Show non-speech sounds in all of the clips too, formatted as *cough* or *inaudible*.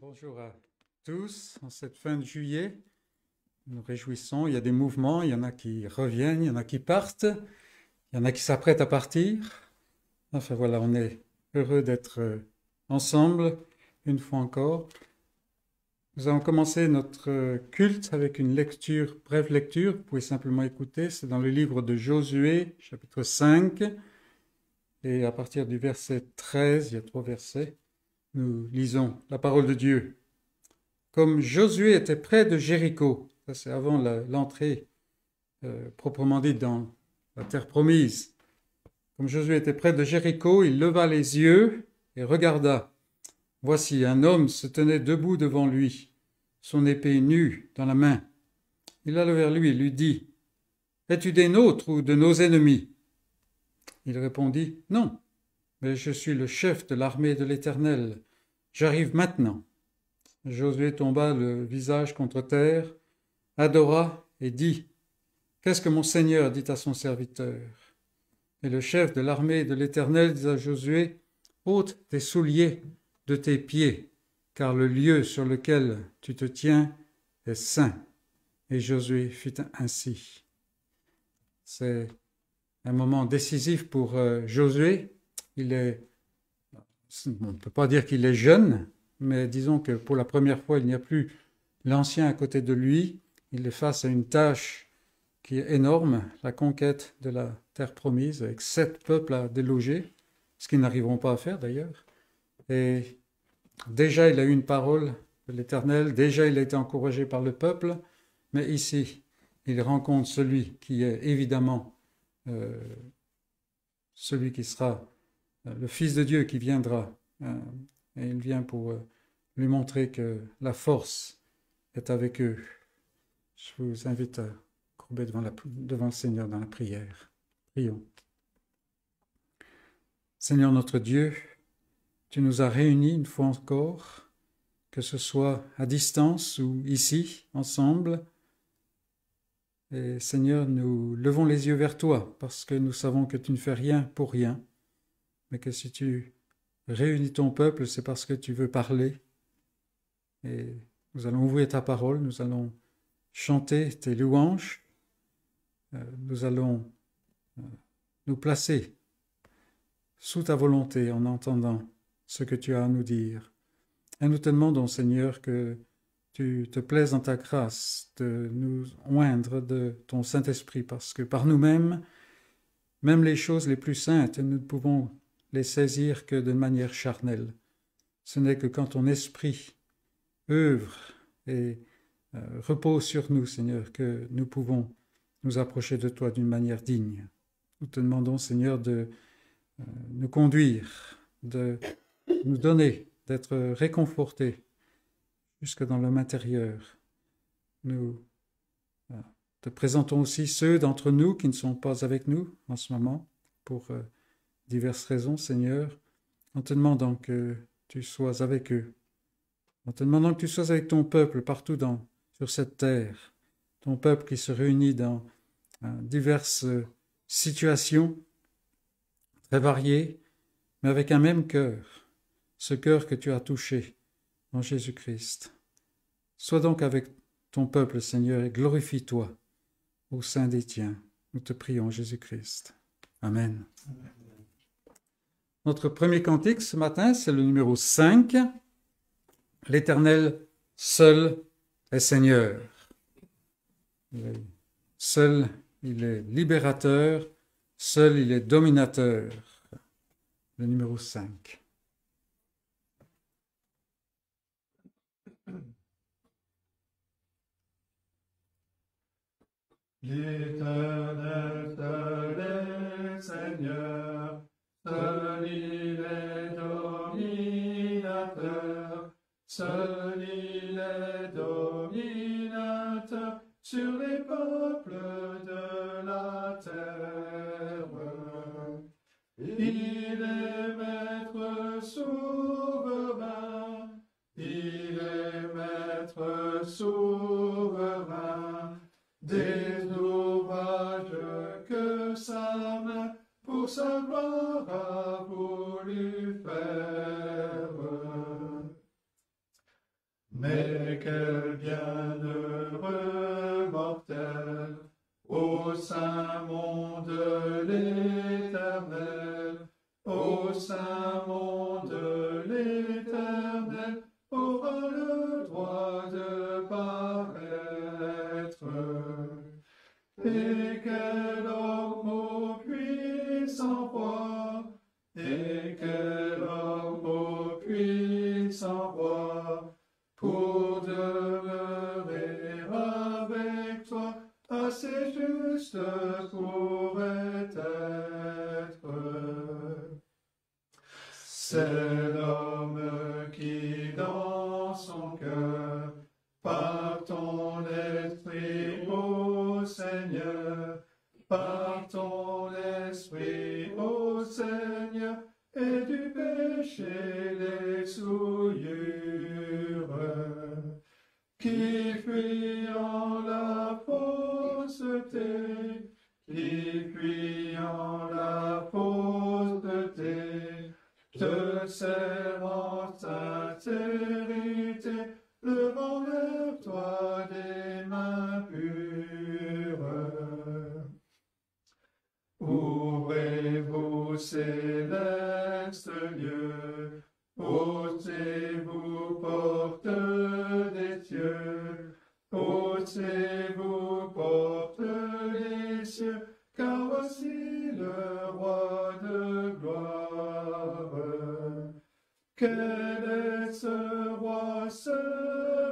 bonjour à tous en cette fin de juillet. Nous nous réjouissons, il y a des mouvements, il y en a qui reviennent, il y en a qui partent, il y en a qui s'apprêtent à partir. Enfin voilà, on est heureux d'être ensemble une fois encore. Nous allons commencer notre culte avec une lecture, brève lecture, vous pouvez simplement écouter, c'est dans le livre de Josué, chapitre 5, et à partir du verset 13, il y a trois versets, nous lisons la parole de Dieu. Comme Josué était près de Jéricho, c'est avant l'entrée euh, proprement dite dans la terre promise, comme Josué était près de Jéricho, il leva les yeux et regarda. Voici, un homme se tenait debout devant lui, son épée nue dans la main. Il alla vers lui et lui dit, Es-tu des nôtres ou de nos ennemis? Il répondit, Non, mais je suis le chef de l'armée de l'Éternel. J'arrive maintenant. Josué tomba le visage contre terre, adora et dit, Qu'est-ce que mon Seigneur dit à son serviteur? Et le chef de l'armée de l'Éternel dit à Josué, ôte tes souliers de tes pieds, car le lieu sur lequel tu te tiens est saint. Et Josué fit ainsi. C'est un moment décisif pour euh, Josué. Il est, on ne peut pas dire qu'il est jeune, mais disons que pour la première fois, il n'y a plus l'ancien à côté de lui. Il est face à une tâche qui est énorme, la conquête de la terre promise, avec sept peuples à déloger, ce qu'ils n'arriveront pas à faire d'ailleurs. Et déjà, il a eu une parole de l'Éternel, déjà, il a été encouragé par le peuple, mais ici, il rencontre celui qui est évidemment euh, celui qui sera le Fils de Dieu qui viendra. Euh, et il vient pour lui montrer que la force est avec eux. Je vous invite à devant, devant le Seigneur dans la prière. Prions. Seigneur notre Dieu, tu nous as réunis une fois encore, que ce soit à distance ou ici, ensemble. Et Seigneur, nous levons les yeux vers toi parce que nous savons que tu ne fais rien pour rien, mais que si tu réunis ton peuple, c'est parce que tu veux parler. Et nous allons ouvrir ta parole, nous allons chanter tes louanges, euh, nous allons euh, nous placer sous ta volonté en entendant ce que tu as à nous dire. Et nous te demandons, Seigneur, que tu te plaises dans ta grâce de nous oindre de ton Saint-Esprit, parce que par nous-mêmes, même les choses les plus saintes, nous ne pouvons les saisir que de manière charnelle. Ce n'est que quand ton esprit œuvre et euh, repose sur nous, Seigneur, que nous pouvons nous approcher de toi d'une manière digne. Nous te demandons, Seigneur, de euh, nous conduire, de nous donner, d'être réconfortés jusque dans l'homme intérieur. Nous euh, te présentons aussi ceux d'entre nous qui ne sont pas avec nous en ce moment, pour diverses raisons, Seigneur, en te demandant que tu sois avec eux, en te demandant que tu sois avec ton peuple partout dans, sur cette terre, ton peuple qui se réunit dans euh, diverses situations très variées, mais avec un même cœur, ce cœur que tu as touché en Jésus-Christ. Sois donc avec ton peuple, Seigneur, et glorifie-toi au sein des tiens. Nous te prions, Jésus-Christ. Amen. Notre premier cantique ce matin, c'est le numéro 5. L'Éternel seul est Seigneur. Seul il est libérateur, seul il est dominateur. Le numéro 5. L'Éternel dominateur,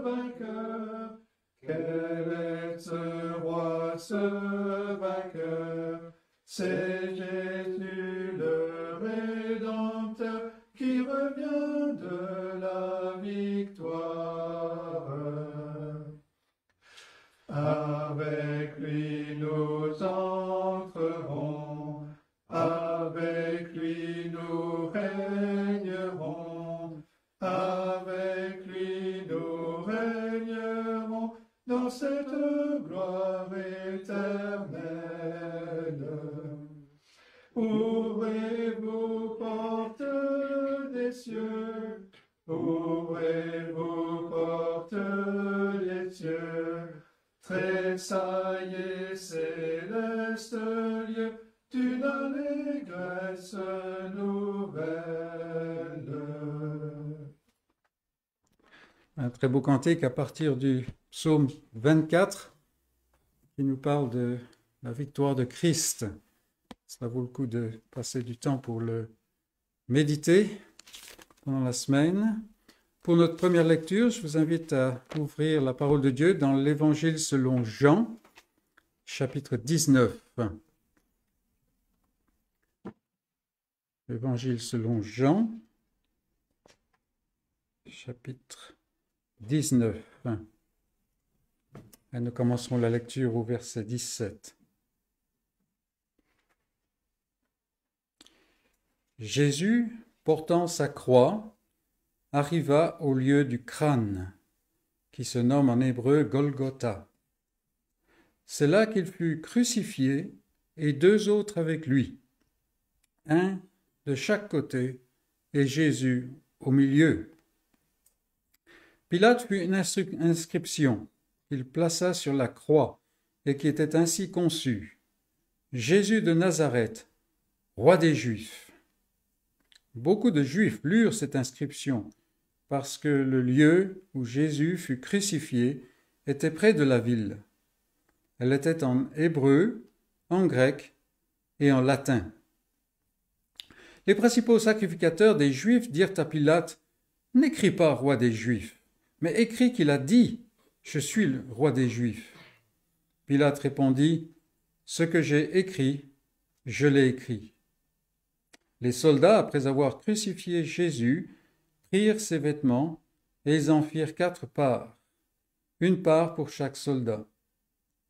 vainqueur? Quel est ce roi, ce vainqueur? C'est Un très beau cantique à partir du psaume 24 qui nous parle de la victoire de Christ. Ça vaut le coup de passer du temps pour le méditer pendant la semaine. Pour notre première lecture, je vous invite à ouvrir la parole de Dieu dans l'Évangile selon Jean, chapitre 19. L'Évangile selon Jean, chapitre 19. Et nous commencerons la lecture au verset 17. Jésus, portant sa croix, arriva au lieu du crâne, qui se nomme en hébreu Golgotha. C'est là qu'il fut crucifié et deux autres avec lui, un de chaque côté et Jésus au milieu. Pilate fit une inscription qu'il plaça sur la croix et qui était ainsi conçue. Jésus de Nazareth, roi des Juifs. Beaucoup de Juifs lurent cette inscription parce que le lieu où Jésus fut crucifié était près de la ville. Elle était en hébreu, en grec et en latin. Les principaux sacrificateurs des Juifs dirent à Pilate N'écris pas roi des Juifs, mais écris qu'il a dit Je suis le roi des Juifs. Pilate répondit Ce que j'ai écrit, je l'ai écrit. Les soldats, après avoir crucifié Jésus, prirent ses vêtements et ils en firent quatre parts, une part pour chaque soldat.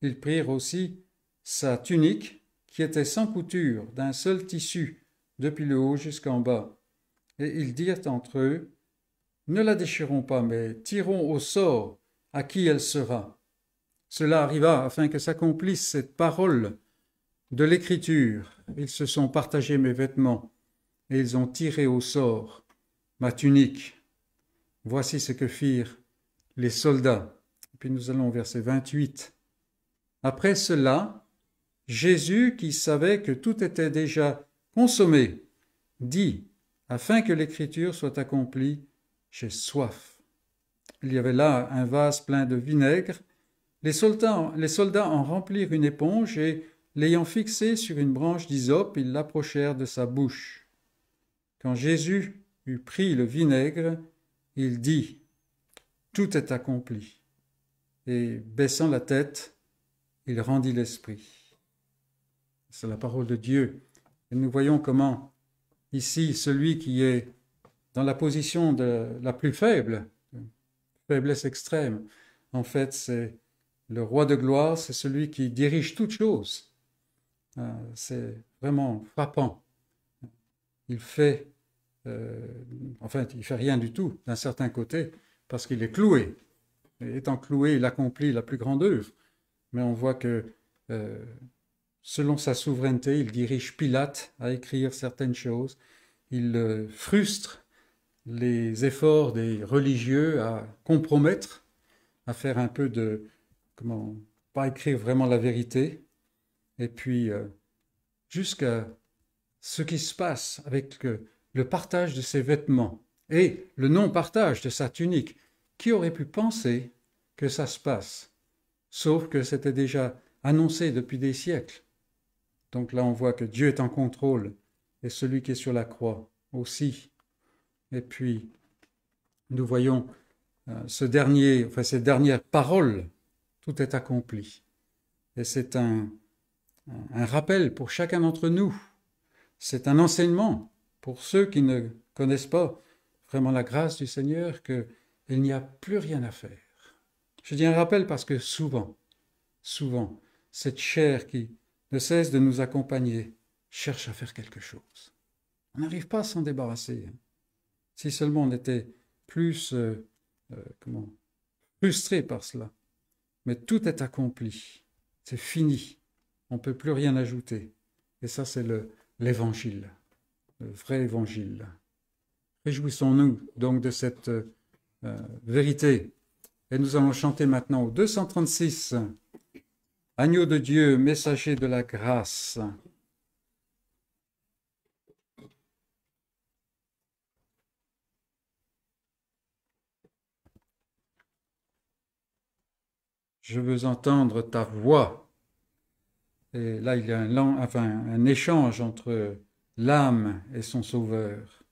Ils prirent aussi sa tunique, qui était sans couture, d'un seul tissu, depuis le haut jusqu'en bas. Et ils dirent entre eux, Ne la déchirons pas, mais tirons au sort à qui elle sera. Cela arriva afin que s'accomplisse cette parole de l'Écriture. Ils se sont partagés mes vêtements, et ils ont tiré au sort ma tunique. Voici ce que firent les soldats. Puis nous allons au verset 28. Après cela, Jésus, qui savait que tout était déjà consommé, dit, afin que l'écriture soit accomplie, j'ai soif. Il y avait là un vase plein de vinaigre. Les soldats, les soldats en remplirent une éponge et, l'ayant fixée sur une branche d'hysope, ils l'approchèrent de sa bouche. Quand Jésus eut pris le vinaigre, il dit, Tout est accompli. Et baissant la tête, il rendit l'esprit. C'est la parole de Dieu. Et nous voyons comment, ici, celui qui est dans la position de la plus faible, faiblesse extrême, en fait, c'est le roi de gloire, c'est celui qui dirige toutes choses. Euh, c'est vraiment frappant. Il fait, euh, enfin, il fait rien du tout d'un certain côté, parce qu'il est cloué. Et étant cloué, il accomplit la plus grande œuvre. Mais on voit que euh, selon sa souveraineté, il dirige Pilate à écrire certaines choses, il euh, frustre les efforts des religieux à compromettre, à faire un peu de, comment, pas écrire vraiment la vérité, et puis euh, jusqu'à ce qui se passe avec le partage de ses vêtements et le non-partage de sa tunique. Qui aurait pu penser que ça se passe? Sauf que c'était déjà annoncé depuis des siècles. Donc là, on voit que Dieu est en contrôle et celui qui est sur la croix aussi. Et puis, nous voyons euh, ce dernier, enfin, ces dernières paroles, tout est accompli. Et c'est un, un rappel pour chacun d'entre nous. C'est un enseignement pour ceux qui ne connaissent pas vraiment la grâce du Seigneur qu'il n'y a plus rien à faire. Je dis un rappel parce que souvent, souvent, cette chair qui ne cesse de nous accompagner, cherche à faire quelque chose. On n'arrive pas à s'en débarrasser. Hein. Si seulement on était plus euh, euh, comment, frustré par cela. Mais tout est accompli. C'est fini. On ne peut plus rien ajouter. Et ça, c'est l'évangile, le, vrai évangile. Réjouissons-nous donc de cette euh, vérité. Et nous allons chanter maintenant au 236. Agneau de Dieu, messager de la grâce. Je veux entendre ta voix. Et là, il y a un, échange entre l'âme et son sauveur.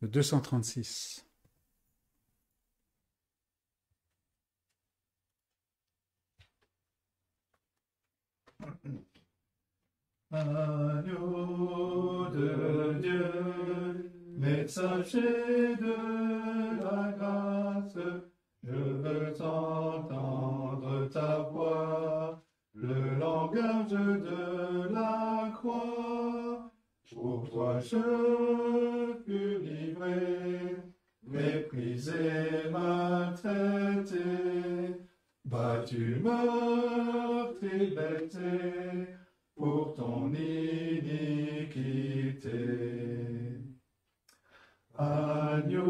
Le 236. Agneau de Dieu, messager de la grâce, je veux entendre ta voix, le langage de la croix. Pour toi je fus livré, méprisé, maltraité, battu, meurtri, bêté, pour ton iniquité. Agneau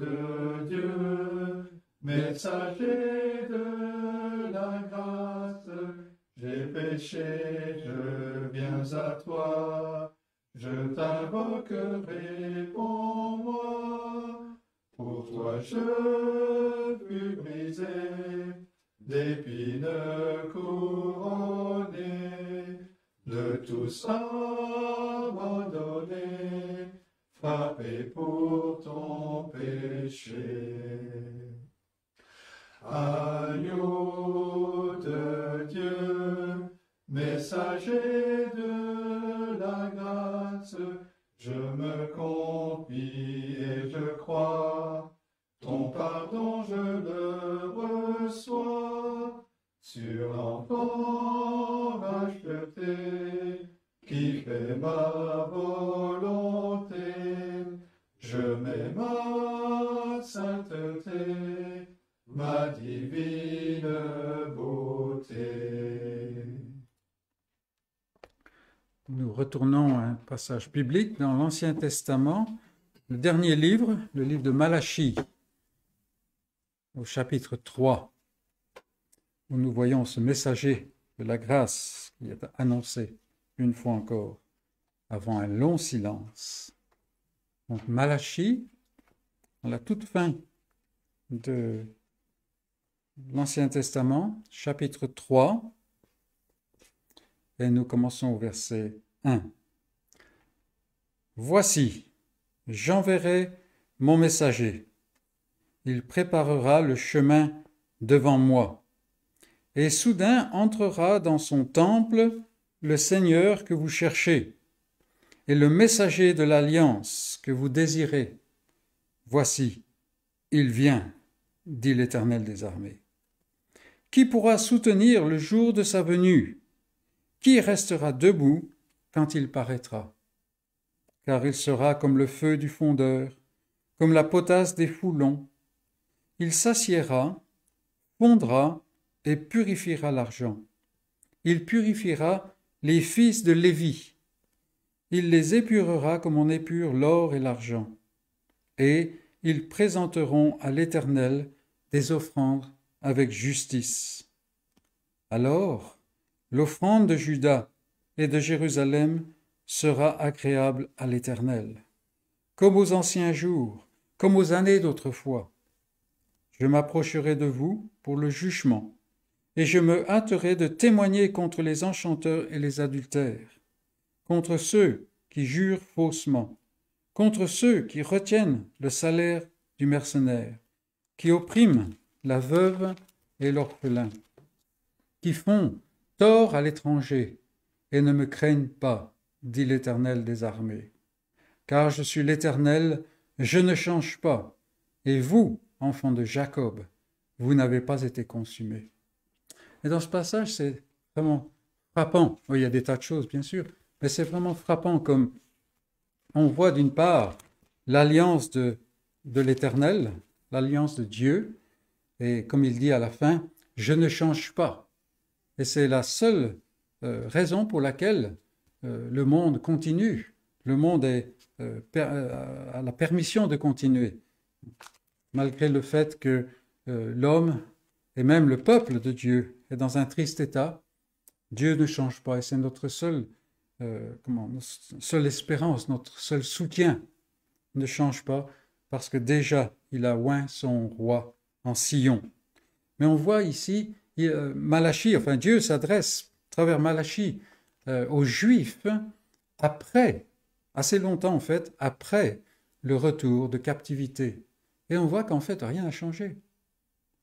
de Dieu, messager j'ai péché, je viens à toi, je t'invoquerai pour moi. Pour toi je fus brisé, d'épines couronnées, de tous abandonnés, frappé pour ton péché. Messager de la grâce, je me confie et je crois, ton pardon je le reçois, sur l'enfant racheté, qui fait ma volonté, je mets ma sainteté, ma divine beauté. Nous retournons à un passage biblique dans l'Ancien Testament, le dernier livre, le livre de Malachie. au chapitre 3, où nous voyons ce messager de la grâce qui est annoncé une fois encore, avant un long silence. Donc Malachie, à la toute fin de l'Ancien Testament, chapitre 3, et nous commençons au verset 1. Voici, j'enverrai mon messager. Il préparera le chemin devant moi. Et soudain entrera dans son temple le Seigneur que vous cherchez, et le messager de l'alliance que vous désirez. Voici, il vient, dit l'Éternel des armées. Qui pourra soutenir le jour de sa venue? Qui restera debout quand il paraîtra? Car il sera comme le feu du fondeur, comme la potasse des foulons. Il s'assiera, fondra et purifiera l'argent. Il purifiera les fils de Lévi. Il les épurera comme on épure l'or et l'argent. Et ils présenteront à l'Éternel des offrandes avec justice. Alors, l'offrande de Juda et de Jérusalem sera agréable à l'Éternel, comme aux anciens jours, comme aux années d'autrefois. Je m'approcherai de vous pour le jugement, et je me hâterai de témoigner contre les enchanteurs et les adultères, contre ceux qui jurent faussement, contre ceux qui retiennent le salaire du mercenaire, qui oppriment la veuve et l'orphelin, qui font tort à l'étranger et ne me craignent pas, dit l'Éternel des armées. Car je suis l'Éternel, je ne change pas, et vous, enfants de Jacob, vous n'avez pas été consumés. Et dans ce passage, c'est vraiment frappant. il y a des tas de choses, bien sûr, mais c'est vraiment frappant comme on voit d'une part l'alliance de, de l'Éternel, l'alliance de Dieu, et comme il dit à la fin, je ne change pas. Et c'est la seule euh, raison pour laquelle euh, le monde continue. Le monde euh, a la permission de continuer, malgré le fait que l'homme et même le peuple de Dieu est dans un triste état. Dieu ne change pas et c'est notre seule, comment, seule espérance, notre seul soutien ne change pas parce que déjà il a oint son roi en Sion. Mais on voit ici euh, Malachie, enfin Dieu s'adresse à travers Malachie euh, aux Juifs après, assez longtemps en fait, après le retour de captivité. Et on voit qu'en fait rien n'a changé.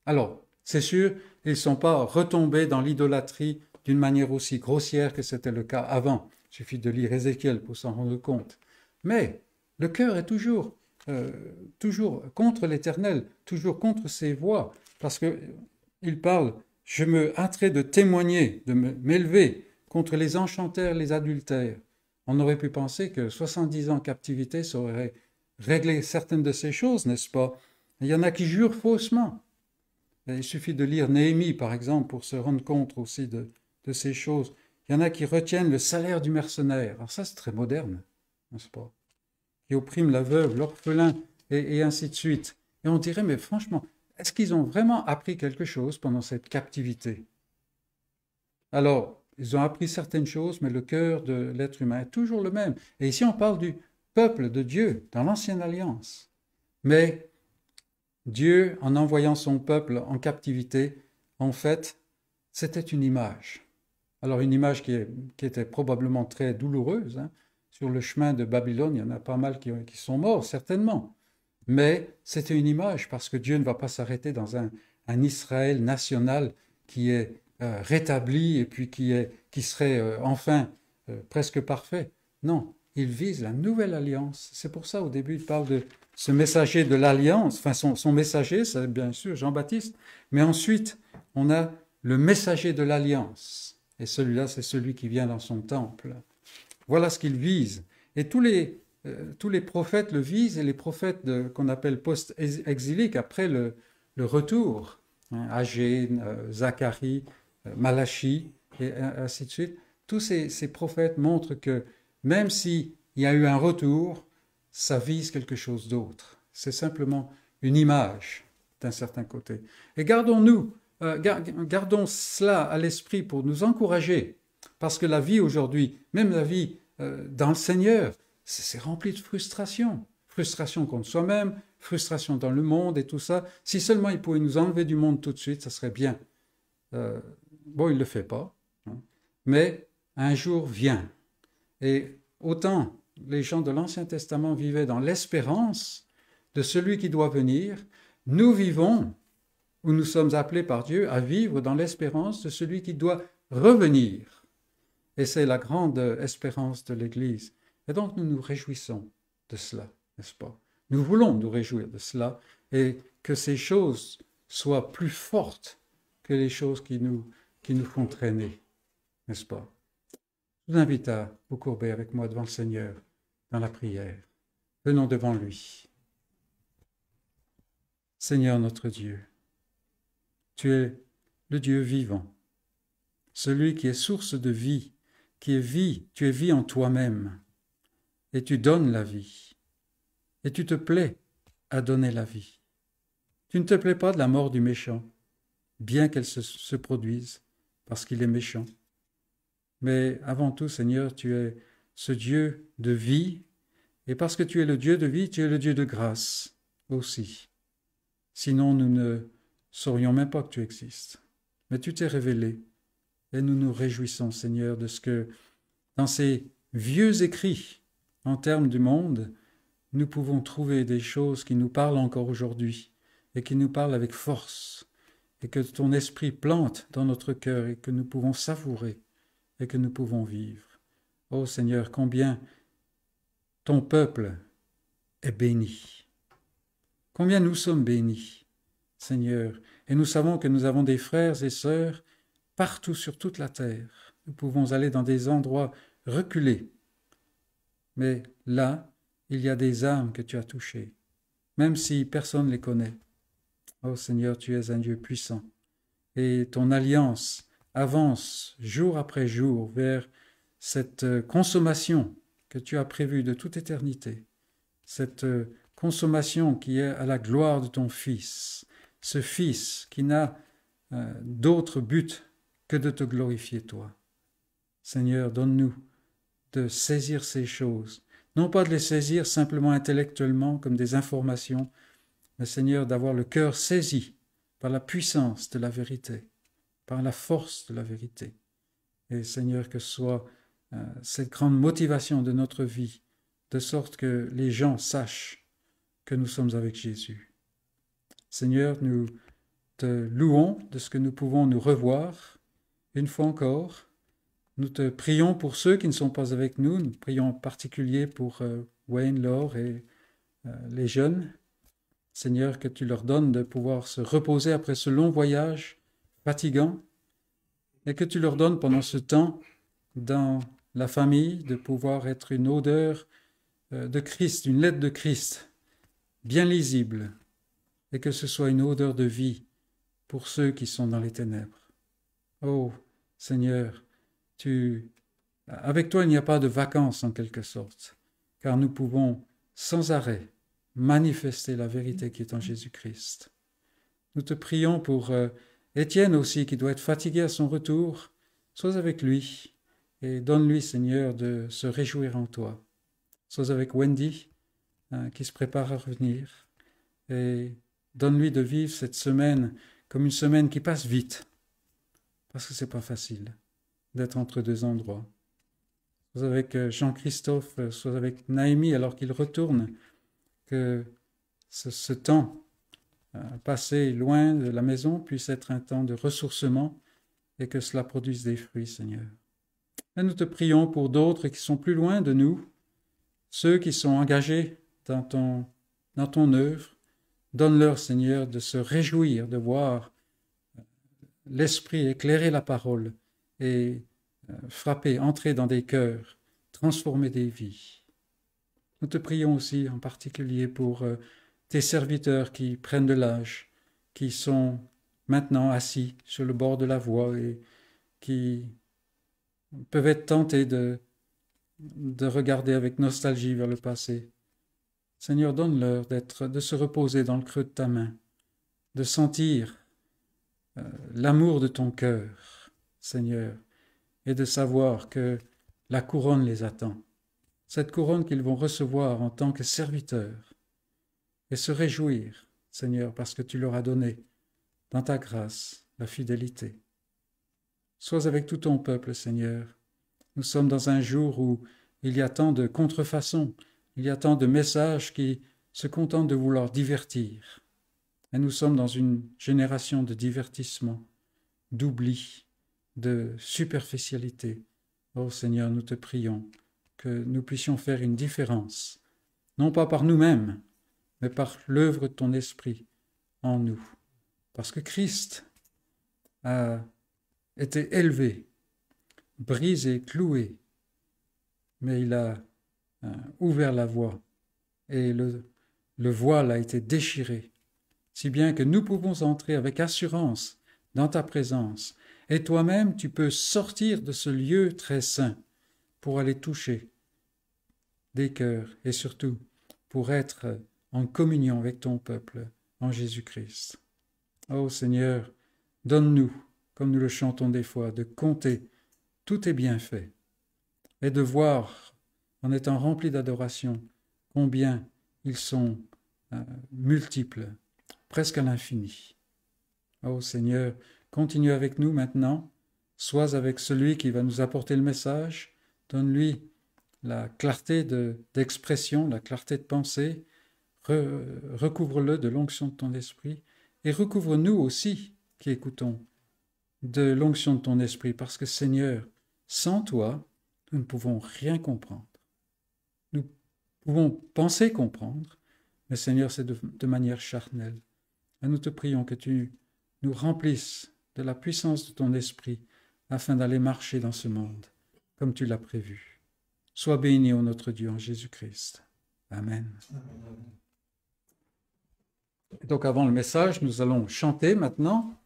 Alors, c'est sûr, ils ne sont pas retombés dans l'idolâtrie d'une manière aussi grossière que c'était le cas avant. Il suffit de lire Ézéchiel pour s'en rendre compte. Mais le cœur est toujours euh, toujours contre l'Éternel, toujours contre ses voix, parce qu'il parle, je me hâterai de témoigner, de m'élever contre les enchanteurs, les adultères. On aurait pu penser que 70 ans de captivité, ça aurait réglé certaines de ces choses, n'est-ce pas? Il y en a qui jurent faussement. il suffit de lire Néhémie, par exemple, pour se rendre compte aussi de, ces choses. Il y en a qui retiennent le salaire du mercenaire. Alors ça, c'est très moderne, n'est-ce pas? Qui oppriment la veuve, l'orphelin, et, ainsi de suite. Et on dirait, mais franchement, est-ce qu'ils ont vraiment appris quelque chose pendant cette captivité? Alors, ils ont appris certaines choses, mais le cœur de l'être humain est toujours le même. Et ici, on parle du peuple de Dieu dans l'Ancienne Alliance. Mais Dieu, en envoyant son peuple en captivité, en fait, c'était une image. Alors une image qui, était probablement très douloureuse, hein, sur le chemin de Babylone, il y en a pas mal qui, sont morts, certainement. Mais c'était une image parce que Dieu ne va pas s'arrêter dans un, Israël national qui est euh, rétabli et puis qui, est, qui serait euh, enfin euh, presque parfait. Non, il vise la nouvelle alliance. C'est pour ça, au début, il parle de ce messager de l'alliance. Enfin, son, son messager, c'est bien sûr Jean-Baptiste. Mais ensuite, on a le messager de l'alliance. Et celui-là, c'est celui qui vient dans son temple. Voilà ce qu'il vise. Et tous les, tous les prophètes le visent, et les prophètes qu'on appelle post-exiliques, après le, retour, hein, euh, Zacharie, euh, Malachi, et ainsi de suite, tous ces, prophètes montrent que même s'il y a eu un retour, ça vise quelque chose d'autre. C'est simplement une image d'un certain côté. Et gardons-nous, euh, gardons cela à l'esprit pour nous encourager, parce que la vie aujourd'hui, même la vie euh, dans le Seigneur, c'est rempli de frustration. Frustration contre soi-même, frustration dans le monde et tout ça. Si seulement il pouvait nous enlever du monde tout de suite, ça serait bien. Euh, bon, il ne le fait pas, hein. mais un jour vient. Et autant les gens de l'Ancien Testament vivaient dans l'espérance de celui qui doit venir, nous vivons, ou nous sommes appelés par Dieu à vivre dans l'espérance de celui qui doit revenir. Et c'est la grande espérance de l'Église. Et donc nous nous réjouissons de cela, n'est-ce pas? Nous voulons nous réjouir de cela et que ces choses soient plus fortes que les choses qui nous, qui nous font traîner, n'est-ce pas? Je vous invite à vous courber avec moi devant le Seigneur dans la prière. Venons devant lui. Seigneur notre Dieu, tu es le Dieu vivant, celui qui est source de vie, qui est vie, tu es vie en toi-même, et tu donnes la vie, et tu te plais à donner la vie. Tu ne te plais pas de la mort du méchant, bien qu'elle se, se produise, parce qu'il est méchant. Mais avant tout, Seigneur, tu es ce Dieu de vie, et parce que tu es le Dieu de vie, tu es le Dieu de grâce aussi. Sinon, nous ne saurions même pas que tu existes. Mais tu t'es révélé, et nous nous réjouissons, Seigneur, de ce que, dans ces vieux écrits en termes du monde, nous pouvons trouver des choses qui nous parlent encore aujourd'hui, et qui nous parlent avec force, et que ton esprit plante dans notre cœur, et que nous pouvons savourer, et que nous pouvons vivre. Ô Seigneur, combien ton peuple est béni. Combien nous sommes bénis, Seigneur, et nous savons que nous avons des frères et sœurs partout sur toute la terre. Nous pouvons aller dans des endroits reculés. Mais là, il y a des âmes que tu as touchées, même si personne ne les connaît. Oh Seigneur, tu es un Dieu puissant, et ton alliance avance jour après jour vers cette euh, consommation que tu as prévue de toute éternité, cette euh, consommation qui est à la gloire de ton Fils, ce Fils qui n'a euh, d'autre but que de te glorifier toi. Seigneur, donne-nous de saisir ces choses, non pas de les saisir simplement intellectuellement comme des informations, mais Seigneur, d'avoir le cœur saisi par la puissance de la vérité, par la force de la vérité. Et Seigneur, que ce soit euh, cette grande motivation de notre vie, de sorte que les gens sachent que nous sommes avec Jésus. Seigneur, nous te louons de ce que nous pouvons nous revoir une fois encore. Nous te prions pour ceux qui ne sont pas avec nous. Nous prions en particulier pour euh, Wayne, Laure et euh, les jeunes. Seigneur, que tu leur donnes de pouvoir se reposer après ce long voyage fatigant et que tu leur donnes pendant ce temps dans la famille, de pouvoir être une odeur euh, de Christ, une lettre de Christ, bien lisible, et que ce soit une odeur de vie pour ceux qui sont dans les ténèbres. Oh Seigneur, avec toi il n'y a pas de vacances en quelque sorte, car nous pouvons sans arrêt manifester la vérité qui est en Jésus-Christ. Nous te prions pour euh, Étienne aussi qui doit être fatigué à son retour. Sois avec lui, et donne-lui, Seigneur, de se réjouir en toi. Sois avec Wendy, hein, qui se prépare à revenir, et donne-lui de vivre cette semaine comme une semaine qui passe vite, parce que c'est pas facile d'être entre deux endroits. Sois avec euh, Jean-Christophe, euh, sois avec Naïmi alors qu'il retourne, que ce, temps euh, passé loin de la maison puisse être un temps de ressourcement et que cela produise des fruits, Seigneur. Et nous te prions pour d'autres qui sont plus loin de nous, ceux qui sont engagés dans ton, œuvre. Donne-leur, Seigneur, de se réjouir de voir l'Esprit éclairer la parole et euh, frapper, entrer dans des cœurs, transformer des vies. Nous te prions aussi en particulier pour euh, tes serviteurs qui prennent de l'âge, qui sont maintenant assis sur le bord de la voie et qui peuvent être tentés de, de regarder avec nostalgie vers le passé. Seigneur, donne-leur de se reposer dans le creux de ta main de sentir euh, l'amour de ton cœur, Seigneur, et de savoir que la couronne les attend, cette couronne qu'ils vont recevoir en tant que serviteurs, et se réjouir, Seigneur, parce que tu leur as donné, dans ta grâce, la fidélité. Sois avec tout ton peuple, Seigneur. Nous sommes dans un jour où il y a tant de contrefaçons, il y a tant de messages qui se contentent de vouloir divertir. Et nous sommes dans une génération de divertissement, d'oubli, de superficialité. Ô Seigneur, nous te prions que nous puissions faire une différence, non pas par nous-mêmes, mais par l'œuvre de ton esprit en nous. Parce que Christ a été élevé, brisé, cloué, mais il a euh, ouvert la voie et le, le voile a été déchiré, si bien que nous pouvons entrer avec assurance dans ta présence, et toi-même tu peux sortir de ce lieu très saint pour aller toucher des cœurs et surtout pour être en communion avec ton peuple en Jésus-Christ. Ô Seigneur, donne-nous, comme nous le chantons des fois, de compter tous tes bienfaits et de voir, en étant rempli d'adoration, combien ils sont euh, multiples, presque à l'infini. Ô Seigneur, continue avec nous maintenant, sois avec celui qui va nous apporter le message, donne-lui la clarté d'expression, la clarté de pensée, recouvre-le de l'onction de ton esprit, et recouvre-nous aussi qui écoutons de l'onction de ton esprit, parce que Seigneur, sans toi, nous ne pouvons rien comprendre. Nous pouvons penser comprendre, mais Seigneur, c'est de, manière charnelle. Et nous te prions que tu nous remplisses de la puissance de ton esprit afin d'aller marcher dans ce monde comme tu l'as prévu. Sois béni, ô notre Dieu, en Jésus-Christ. Amen. Donc avant le message, nous allons chanter maintenant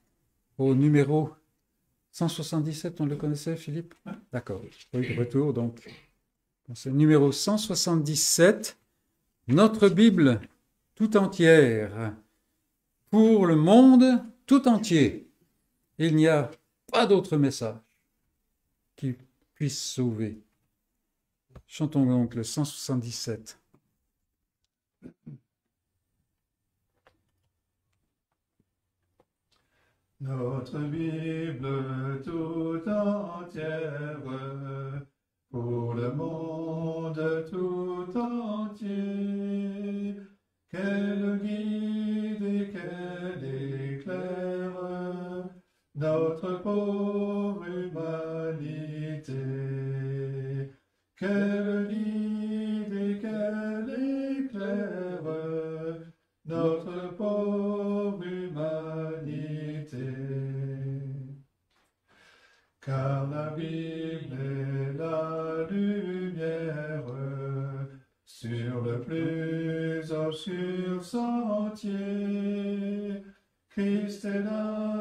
au numéro 177, on le connaissait, Philippe? D'accord, oui, de retour. Donc, c'est numéro 177, notre Bible tout entière, pour le monde tout entier. Il n'y a pas d'autre message qui puisse sauver. Chantons donc le 177. Notre Bible tout entière, pour le monde tout entier, quel guide et quel éclaire, notre pauvre humanité. Quel guide et quel éclaire, notre pauvre car la Bible est la lumière sur le plus obscur sentier. Christ est la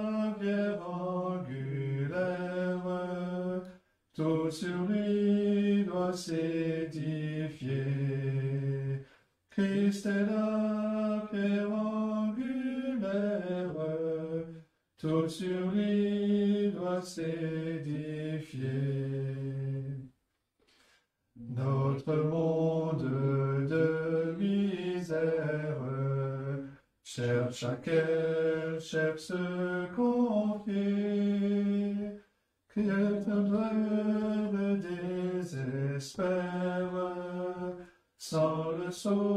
tout sur lui doit s'édifier. Christ est la pierre angulaire, tout sur lui doit s'édifier. Notre monde de misère cherche à quel chef se sans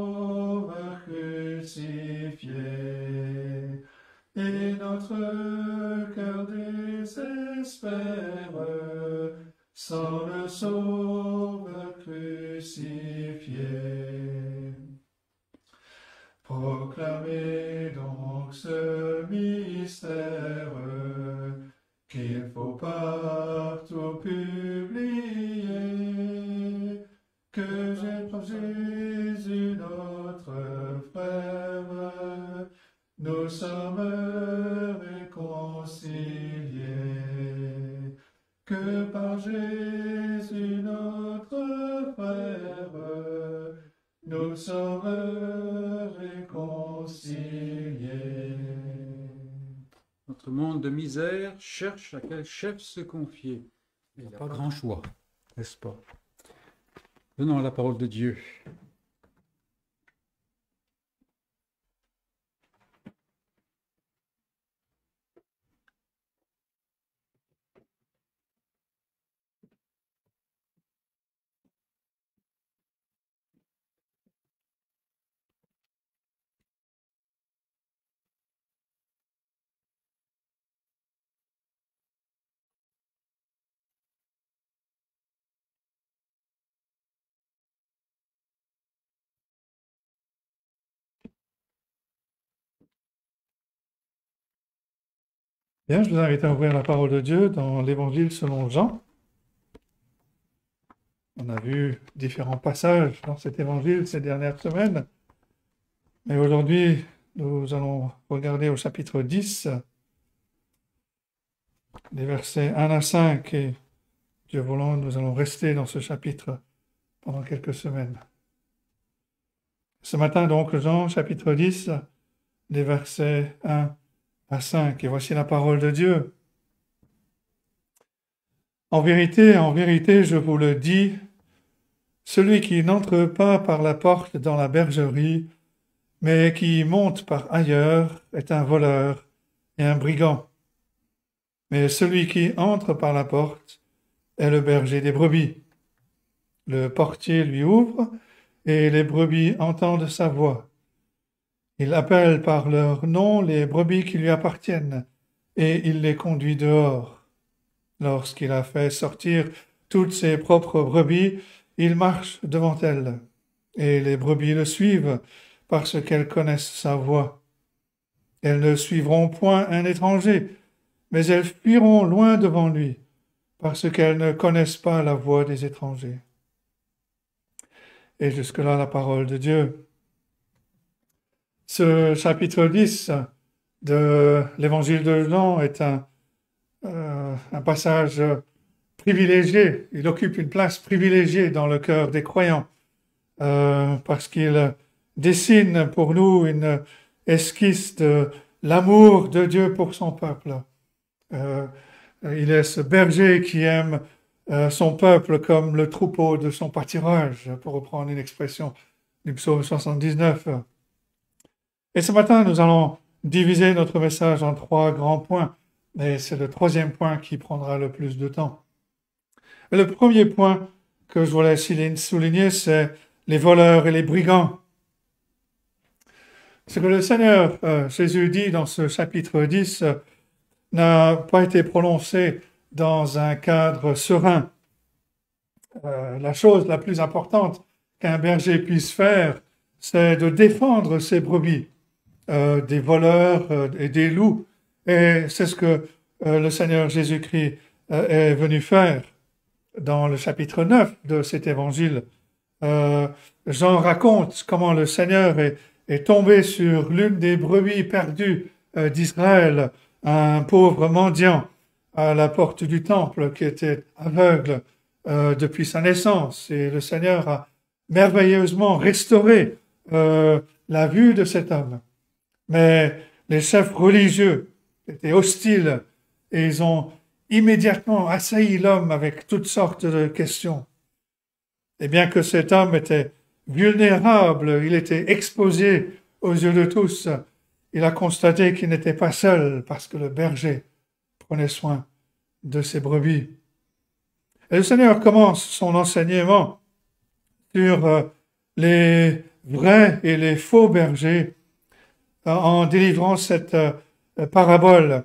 misère cherche à quel chef se confier. Il n'y a pas grand choix, n'est-ce pas? Venons à la parole de Dieu. Bien, je vous invite à ouvrir la parole de Dieu dans l'Évangile selon Jean. On a vu différents passages dans cet Évangile ces dernières semaines, mais aujourd'hui, nous allons regarder au chapitre 10, les versets 1 à 5, et Dieu voulant, nous allons rester dans ce chapitre pendant quelques semaines. Ce matin, donc, Jean, chapitre 10, les versets 1 à 5. Et voici la parole de Dieu. En vérité, en vérité, je vous le dis, celui qui n'entre pas par la porte dans la bergerie, mais qui monte par ailleurs, est un voleur et un brigand. Mais celui qui entre par la porte est le berger des brebis. Le portier lui ouvre, et les brebis entendent sa voix. Il appelle par leur nom les brebis qui lui appartiennent, et il les conduit dehors. Lorsqu'il a fait sortir toutes ses propres brebis, il marche devant elles, et les brebis le suivent parce qu'elles connaissent sa voix. Elles ne suivront point un étranger, mais elles fuiront loin devant lui, parce qu'elles ne connaissent pas la voix des étrangers. Et jusque-là la parole de Dieu. Ce chapitre 10 de l'évangile de Jean est un, euh, un passage privilégié. Il occupe une place privilégiée dans le cœur des croyants euh, parce qu'il dessine pour nous une esquisse de l'amour de Dieu pour son peuple. Euh, il est ce berger qui aime son peuple comme le troupeau de son pâturage, pour reprendre une expression du psaume 79. Et ce matin, nous allons diviser notre message en trois grands points, mais c'est le troisième point qui prendra le plus de temps. Le premier point que je voulais souligner, c'est les voleurs et les brigands. Ce que le Seigneur euh, Jésus dit dans ce chapitre 10 euh, n'a pas été prononcé dans un cadre serein. Euh, la chose la plus importante qu'un berger puisse faire, c'est de défendre ses brebis. Euh, des voleurs euh, et des loups. Et c'est ce que euh, le Seigneur Jésus-Christ est venu faire dans le chapitre 9 de cet évangile. Jean raconte comment le Seigneur est, est tombé sur l'une des brebis perdues d'Israël, un pauvre mendiant à la porte du temple qui était aveugle depuis sa naissance. Et le Seigneur a merveilleusement restauré la vue de cet homme. Mais les chefs religieux étaient hostiles et ils ont immédiatement assailli l'homme avec toutes sortes de questions. Et bien que cet homme était vulnérable, il était exposé aux yeux de tous, il a constaté qu'il n'était pas seul parce que le berger prenait soin de ses brebis. Et le Seigneur commence son enseignement sur euh, les vrais et les faux bergers en délivrant cette euh, parabole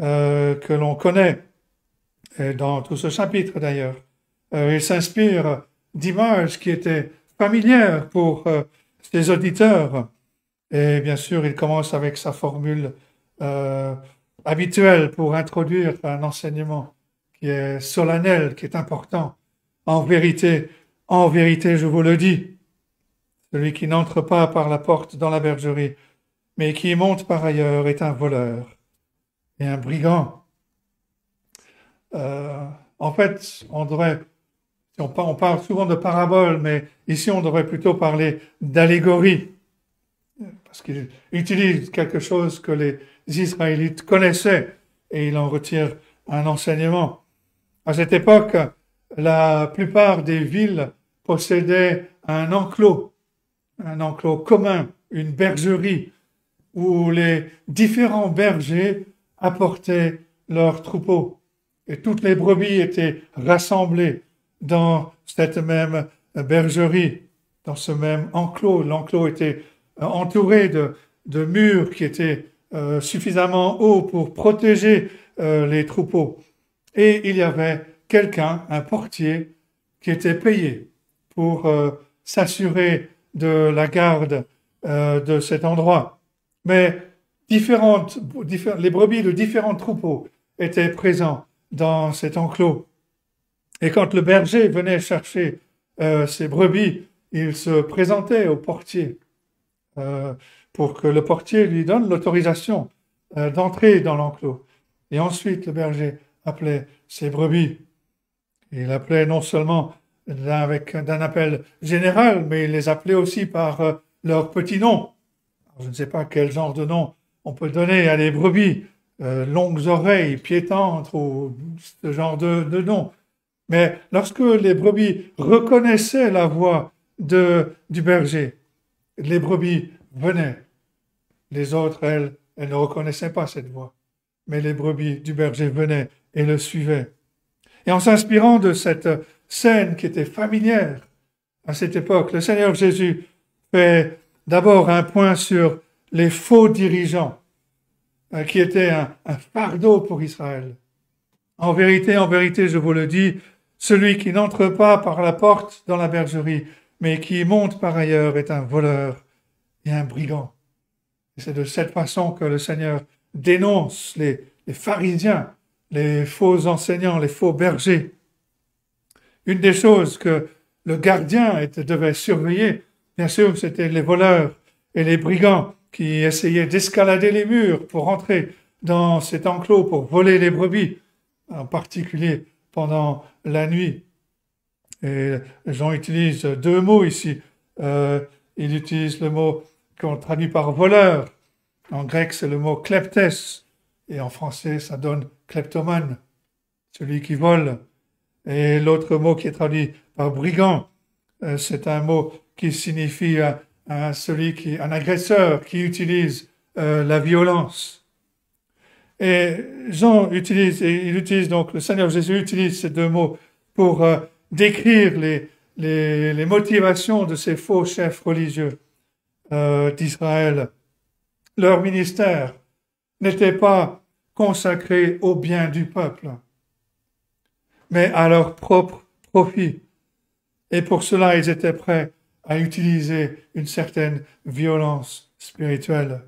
euh, que l'on connaît dans tout ce chapitre d'ailleurs. Euh, il s'inspire d'images qui étaient familières pour ses auditeurs. Et bien sûr, il commence avec sa formule habituelle pour introduire un enseignement qui est solennel, qui est important. En vérité, en vérité, je vous le dis, celui qui n'entre pas par la porte dans la bergerie, mais qui monte par ailleurs est un voleur et un brigand. Euh, en fait, on devrait, on parle souvent de parabole, mais ici on devrait plutôt parler d'allégorie, parce qu'il utilise quelque chose que les, Israélites connaissaient et il en retire un enseignement. À cette époque, la plupart des villes possédaient un enclos, un enclos commun, une bergerie, où les différents bergers apportaient leurs troupeaux. Et toutes les brebis étaient rassemblées dans cette même bergerie, dans ce même enclos. L'enclos était entouré de, murs qui étaient euh, suffisamment hauts pour protéger euh, les troupeaux. Et il y avait quelqu'un, un portier, qui était payé pour euh, s'assurer de la garde de cet endroit. Mais différentes, les brebis de différents troupeaux étaient présents dans cet enclos. Et quand le berger venait chercher ses brebis, il se présentait au portier pour que le portier lui donne l'autorisation euh, d'entrer dans l'enclos. Et ensuite, le berger appelait ses brebis. Il appelait non seulement avec d'un appel général, mais il les appelait aussi par euh, leur petit nom. Je ne sais pas quel genre de nom on peut donner à des brebis, euh, longues oreilles, piétantes, ou ce genre de, de nom. Mais lorsque les brebis reconnaissaient la voix de, du berger, les brebis venaient les autres, elles, elles ne reconnaissaient pas cette voix. Mais les brebis du berger venaient et le suivaient. Et en s'inspirant de cette scène qui était familière à cette époque, le Seigneur Jésus fait d'abord un point sur les faux dirigeants, euh, qui étaient un, fardeau pour Israël. En vérité, en vérité, je vous le dis, celui qui n'entre pas par la porte dans la bergerie, mais qui monte par ailleurs est un voleur et un brigand. C'est de cette façon que le Seigneur dénonce les, pharisiens, les faux enseignants, les faux bergers. Une des choses que le gardien devait surveiller, bien sûr, c'était les voleurs et les brigands qui essayaient d'escalader les murs pour entrer dans cet enclos pour voler les brebis, en particulier pendant la nuit. Et Jean utilise deux mots ici. Euh, il utilise le mot qu'on traduit par voleur. En grec, c'est le mot kleptes, et en français, ça donne kleptomane, celui qui vole. Et l'autre mot qui est traduit par brigand, euh, c'est un mot qui signifie un, celui qui, un agresseur qui utilise euh, la violence. Et Jean utilise, et il utilise donc, le Seigneur Jésus utilise ces deux mots pour euh, décrire les, les, les, motivations de ces faux chefs religieux. Euh, d'Israël. Leur ministère n'était pas consacré au bien du peuple, mais à leur propre profit. Et pour cela, ils étaient prêts à utiliser une certaine violence spirituelle.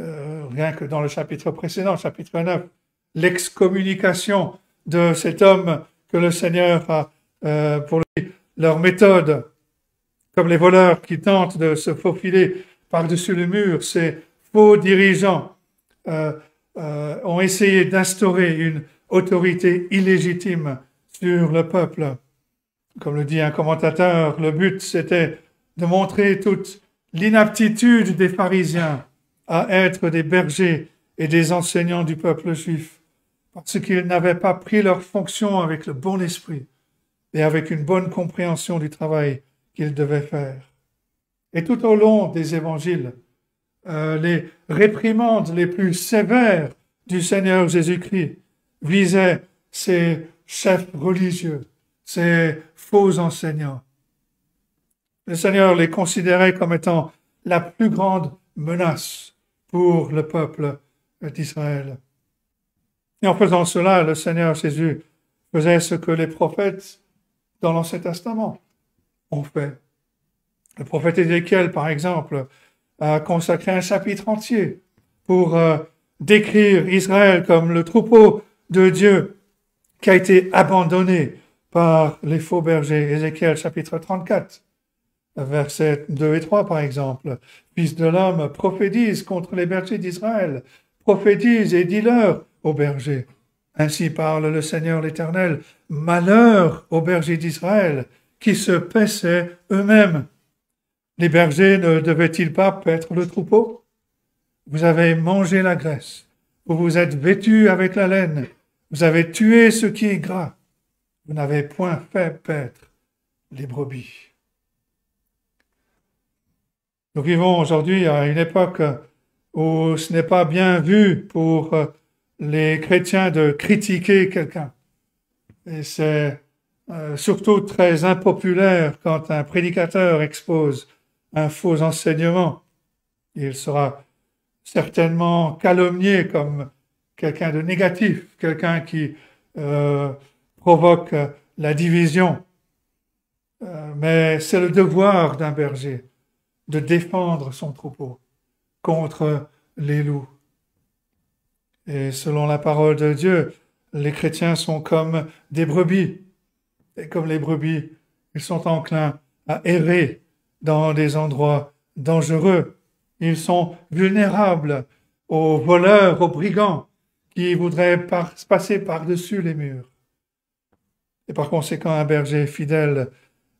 Euh, rien que dans le chapitre précédent, chapitre 9, l'excommunication de cet homme que le Seigneur a euh, pour lui, leur méthode comme les voleurs qui tentent de se faufiler par-dessus le mur, ces faux dirigeants euh, ont essayé d'instaurer une autorité illégitime sur le peuple. Comme le dit un commentateur, le but c'était de montrer toute l'inaptitude des pharisiens à être des bergers et des enseignants du peuple juif, parce qu'ils n'avaient pas pris leur fonction avec le bon esprit et avec une bonne compréhension du travail qu'il devait faire. Et tout au long des évangiles, euh, les réprimandes les plus sévères du Seigneur Jésus-Christ visaient ces chefs religieux, ces faux enseignants. Le Seigneur les considérait comme étant la plus grande menace pour le peuple d'Israël. Et en faisant cela, le Seigneur Jésus faisait ce que les prophètes dans l'Ancien Testament fait. Le prophète Ézéchiel, par exemple, a consacré un chapitre entier pour euh, décrire Israël comme le troupeau de Dieu qui a été abandonné par les faux bergers. Ézéchiel chapitre 34, versets 2 et 3 par exemple. Fils de l'homme, prophétise contre les bergers d'Israël, prophétise et dis-leur aux bergers. Ainsi parle le Seigneur l'Éternel, malheur aux bergers d'Israël, qui se paissaient eux-mêmes. Les bergers ne devaient-ils pas paître le troupeau? Vous avez mangé la graisse, vous vous êtes vêtus avec la laine, vous avez tué ce qui est gras, vous n'avez point fait paître les brebis. Nous vivons aujourd'hui à une époque où ce n'est pas bien vu pour les chrétiens de critiquer quelqu'un. Et c'est euh, surtout très impopulaire quand un prédicateur expose un faux enseignement. Il sera certainement calomnié comme quelqu'un de négatif, quelqu'un qui euh, provoque la division. Euh, mais c'est le devoir d'un berger de défendre son troupeau contre les loups. Et selon la parole de Dieu, les chrétiens sont comme des brebis. Et comme les brebis, ils sont enclins à errer dans des endroits dangereux. Ils sont vulnérables aux voleurs, aux brigands qui voudraient passer par-dessus les murs. Et par conséquent, un berger fidèle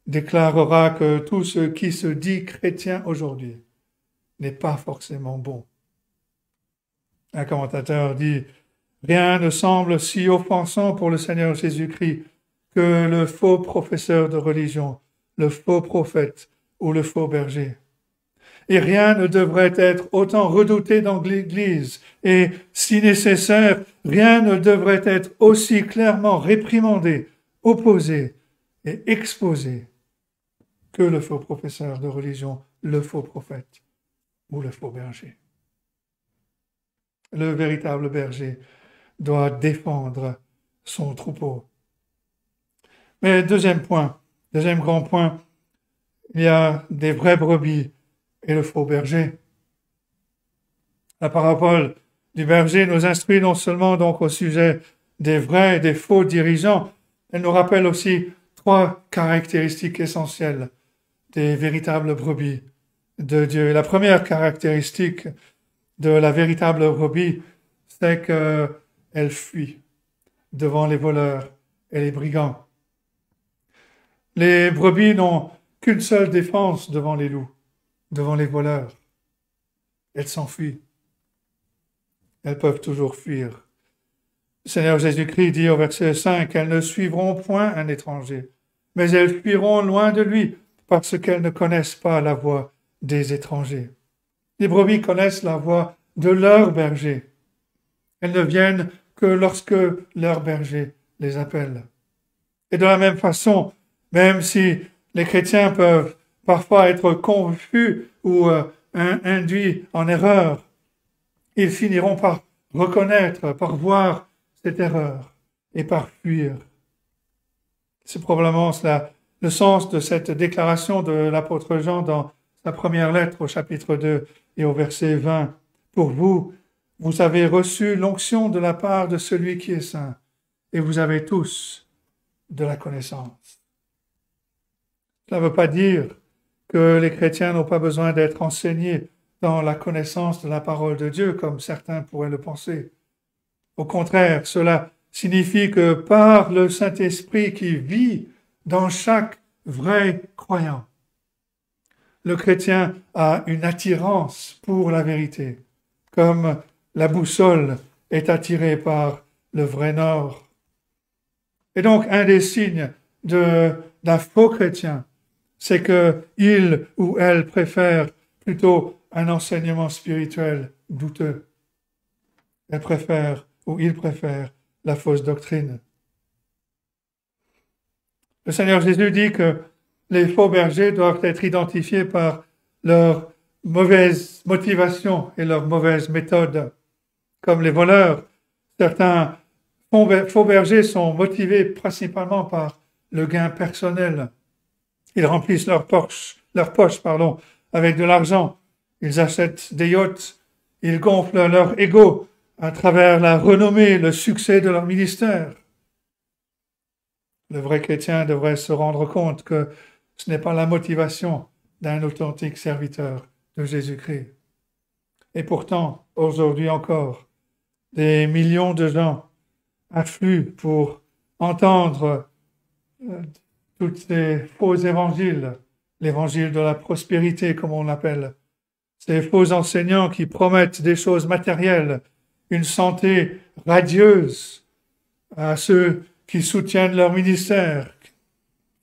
déclarera que tout ce qui se dit chrétien aujourd'hui n'est pas forcément bon. Un commentateur dit Rien ne semble si offensant pour le Seigneur Jésus-Christ que le faux professeur de religion, le faux prophète ou le faux berger. Et rien ne devrait être autant redouté dans l'Église, et si nécessaire, rien ne devrait être aussi clairement réprimandé, opposé et exposé que le faux professeur de religion, le faux prophète ou le faux berger le véritable berger doit défendre son troupeau. Mais deuxième point, deuxième grand point, il y a des vraies brebis et le faux berger. La parabole du berger nous instruit non seulement donc au sujet des vrais et des faux dirigeants, elle nous rappelle aussi trois caractéristiques essentielles des véritables brebis de Dieu. La première caractéristique, de la véritable brebis, c'est qu'elle fuit devant les voleurs et les brigands. Les brebis n'ont qu'une seule défense devant les loups, devant les voleurs. Elles s'enfuient. Elles peuvent toujours fuir. Seigneur Jésus-Christ dit au verset 5, Elles ne suivront point un étranger, mais elles fuiront loin de lui, parce qu'elles ne connaissent pas la voie des étrangers. Les brebis connaissent la voix de leur berger. Elles ne viennent que lorsque leur berger les appelle. Et de la même façon, même si les chrétiens peuvent parfois être confus ou euh, induits en erreur, ils finiront par reconnaître, par voir cette erreur et par fuir. C'est probablement le sens de cette déclaration de l'apôtre Jean dans sa première lettre au chapitre 2 et au verset 20. Pour vous, vous avez reçu l'onction de la part de celui qui est saint, et vous avez tous de la connaissance. Cela ne veut pas dire que les chrétiens n'ont pas besoin d'être enseignés dans la connaissance de la parole de Dieu, comme certains pourraient le penser. Au contraire, cela signifie que par le Saint-Esprit qui vit dans chaque vrai croyant, le chrétien a une attirance pour la vérité, comme la boussole est attirée par le vrai nord. Et donc, un des signes d'un faux chrétien, c'est que il ou elle préfère plutôt un enseignement spirituel douteux. Elle préfère ou il préfère la fausse doctrine. Le Seigneur Jésus dit que les faux bergers doivent être identifiés par leur mauvaise motivation et leur mauvaise méthode. Comme les voleurs, certains faux bergers sont motivés principalement par le gain personnel. Ils remplissent leur poche, avec de l'argent. Ils achètent des yachts. Ils gonflent leur ego à travers la renommée, le succès de leur ministère. Le vrai chrétien devrait se rendre compte que ce n'est pas la motivation d'un authentique serviteur de Jésus-Christ. Et pourtant, aujourd'hui encore, des millions de gens affluent pour entendre euh, tous ces faux évangiles, l'évangile de la prospérité comme on l'appelle. ces faux enseignants qui promettent des choses matérielles, une santé radieuse à ceux qui soutiennent leur ministère.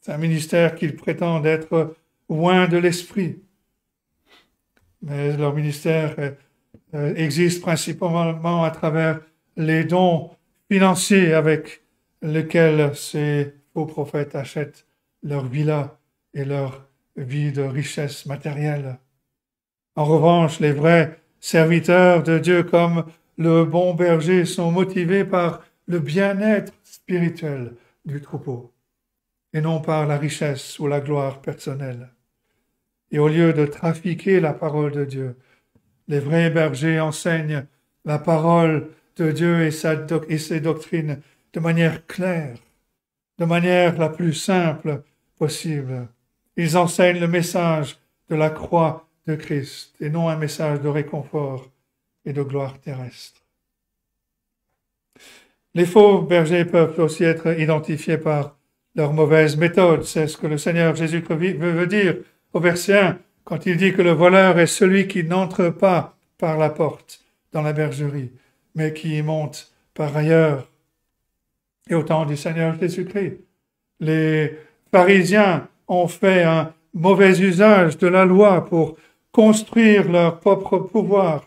C'est un ministère qu'ils prétendent être loin de l'esprit. Mais leur ministère euh, existe principalement à travers les dons financiers avec lesquels ces faux prophètes achètent leur villa et leur vie de richesse matérielle. En revanche, les vrais serviteurs de Dieu comme le bon berger sont motivés par le bien-être spirituel du troupeau et non par la richesse ou la gloire personnelle. Et au lieu de trafiquer la parole de Dieu, les vrais bergers enseignent la parole de Dieu et, ses doctrines de manière claire, de manière la plus simple possible. Ils enseignent le message de la croix de Christ et non un message de réconfort et de gloire terrestre. Les faux bergers peuvent aussi être identifiés par leur mauvaise méthode. C'est ce que le Seigneur Jésus veut dire au verset 1 quand il dit que le voleur est celui qui n'entre pas par la porte dans la bergerie, mais qui y monte par ailleurs. Et au temps du Seigneur Jésus-Christ, les pharisiens ont fait un mauvais usage de la loi pour construire leur propre pouvoir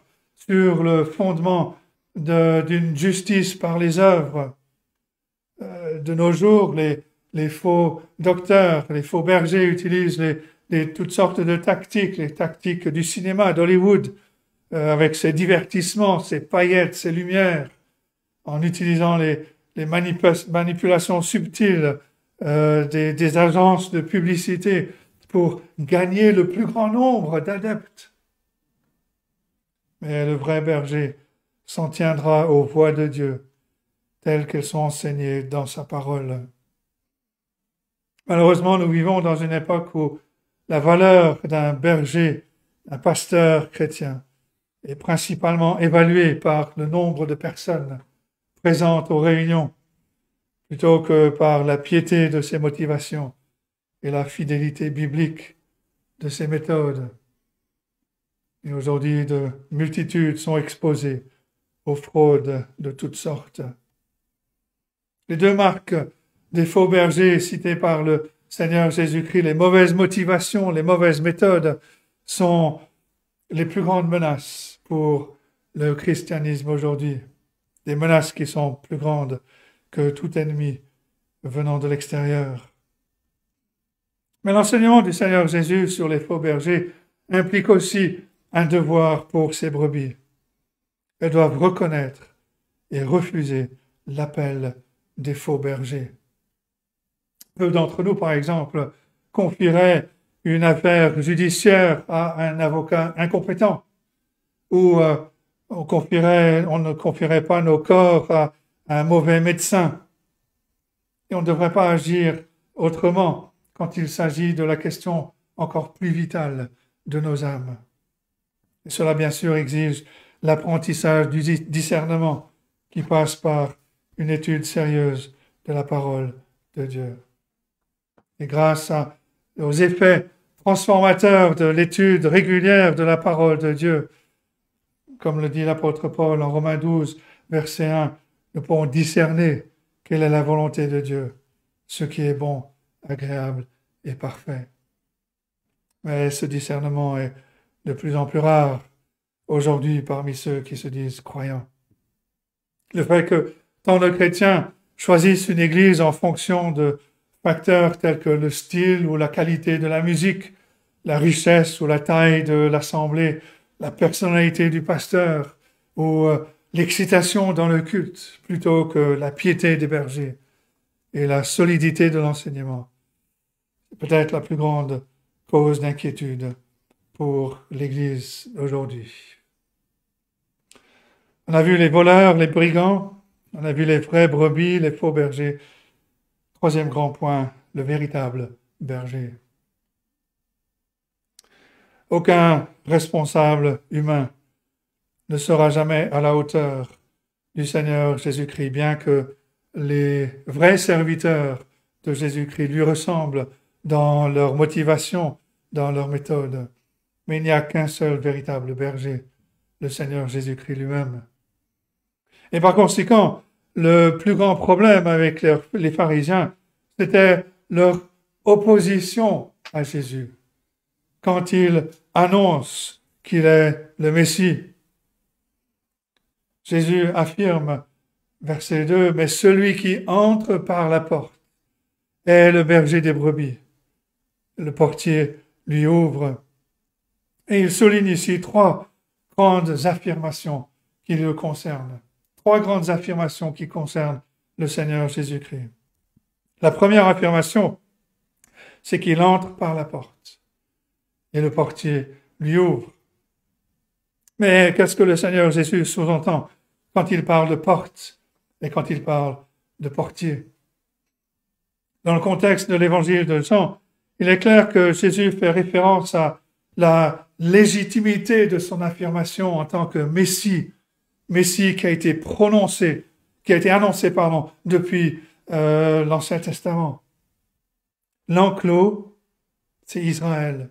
sur le fondement d'une justice par les œuvres. Euh, de nos jours, les, faux docteurs, les faux bergers utilisent toutes sortes de tactiques, les tactiques du cinéma, d'Hollywood, euh, avec ses divertissements, ses paillettes, ses lumières, en utilisant les, manipulations subtiles euh, des agences de publicité pour gagner le plus grand nombre d'adeptes. Mais le vrai berger s'en tiendra aux voix de Dieu, telles qu'elles sont enseignées dans sa parole. Malheureusement, nous vivons dans une époque où la valeur d'un berger, d'un pasteur chrétien, est principalement évaluée par le nombre de personnes présentes aux réunions, plutôt que par la piété de ses motivations et la fidélité biblique de ses méthodes. Et aujourd'hui, de multitudes sont exposées aux fraudes de toutes sortes. Les deux marques des faux bergers cités par le Seigneur Jésus-Christ, les mauvaises motivations, les mauvaises méthodes, sont les plus grandes menaces pour le christianisme aujourd'hui. Des menaces qui sont plus grandes que tout ennemi venant de l'extérieur. Mais l'enseignement du Seigneur Jésus sur les faux bergers implique aussi un devoir pour ces brebis. Elles doivent reconnaître et refuser l'appel des faux bergers. Peu d'entre nous, par exemple, confieraient une affaire judiciaire à un avocat incompétent ou euh, on, on ne confierait pas nos corps à un mauvais médecin. Et on ne devrait pas agir autrement quand il s'agit de la question encore plus vitale de nos âmes. Cela, bien sûr, exige l'apprentissage du discernement qui passe par une étude sérieuse de la parole de Dieu. Et grâce aux effets transformateurs de l'étude régulière de la parole de Dieu, comme le dit l'apôtre Paul en Romains 12, verset 1, nous pourrons discerner quelle est la volonté de Dieu, ce qui est bon, agréable et parfait. Mais ce discernement est de plus en plus rare aujourd'hui parmi ceux qui se disent croyants. Le fait que tant de chrétiens choisissent une église en fonction de facteurs tels que le style ou la qualité de la musique, la richesse ou la taille de l'assemblée, la personnalité du pasteur ou euh, l'excitation dans le culte plutôt que la piété des bergers et la solidité de l'enseignement peut-être la plus grande cause d'inquiétude pour l'Église d'aujourd'hui. On a vu les voleurs, les brigands, on a vu les vrais brebis, les faux bergers. Troisième grand point, le véritable berger. Aucun responsable humain ne sera jamais à la hauteur du Seigneur Jésus-Christ, bien que les vrais serviteurs de Jésus-Christ lui ressemblent dans leur motivation, dans leur méthode. Mais il n'y a qu'un seul véritable berger, le Seigneur Jésus-Christ lui-même. Et par conséquent, le plus grand problème avec les pharisiens, c'était leur opposition à Jésus. Quand il annonce qu'il est le Messie, Jésus affirme, verset 2, Mais celui qui entre par la porte est le berger des brebis. Le portier lui ouvre. Et il souligne ici trois grandes affirmations qui le concernent. Trois grandes affirmations qui concernent le Seigneur Jésus-Christ. La première affirmation, c'est qu'il entre par la porte et le portier lui ouvre. Mais qu'est-ce que le Seigneur Jésus sous-entend quand il parle de porte et quand il parle de portier? Dans le contexte de l'évangile de Jean, il est clair que Jésus fait référence à la légitimité de son affirmation en tant que Messie, Messie qui a été prononcé, qui a été annoncé, pardon, depuis euh, l'Ancien Testament. L'enclos, c'est Israël.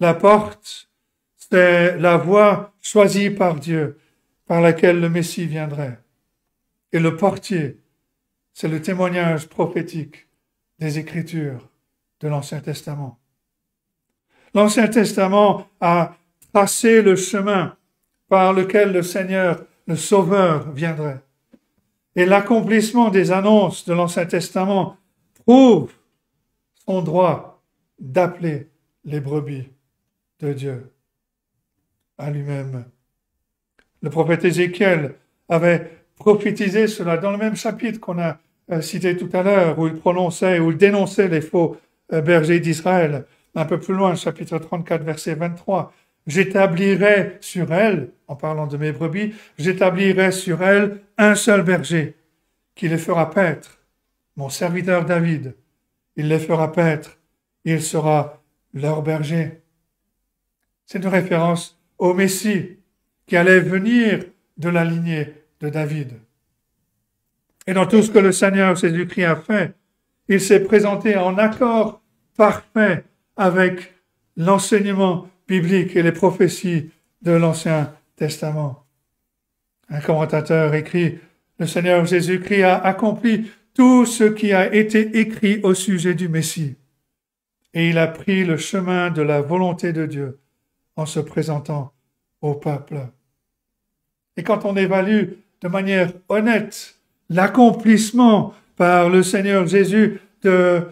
La porte, c'est la voie choisie par Dieu, par laquelle le Messie viendrait. Et le portier, c'est le témoignage prophétique des Écritures de l'Ancien Testament. L'Ancien Testament a tracé le chemin par lequel le Seigneur, le Sauveur, viendrait. Et l'accomplissement des annonces de l'Ancien Testament prouve son droit d'appeler les brebis de Dieu à lui-même. Le prophète Ézéchiel avait prophétisé cela dans le même chapitre qu'on a euh, cité tout à l'heure, où il prononçait, où il dénonçait les faux euh, bergers d'Israël. Un peu plus loin, chapitre 34, verset 23. J'établirai sur elle, en parlant de mes brebis, j'établirai sur elle un seul berger, qui les fera paître, mon serviteur David. Il les fera paître, il sera leur berger. C'est une référence au Messie qui allait venir de la lignée de David. Et dans tout ce que le Seigneur Jésus-Christ a fait, il s'est présenté en accord parfait avec l'enseignement biblique et les prophéties de l'Ancien Testament. Un commentateur écrit, le Seigneur Jésus-Christ a accompli tout ce qui a été écrit au sujet du Messie, et il a pris le chemin de la volonté de Dieu en se présentant au peuple. Et quand on évalue de manière honnête l'accomplissement par le Seigneur Jésus de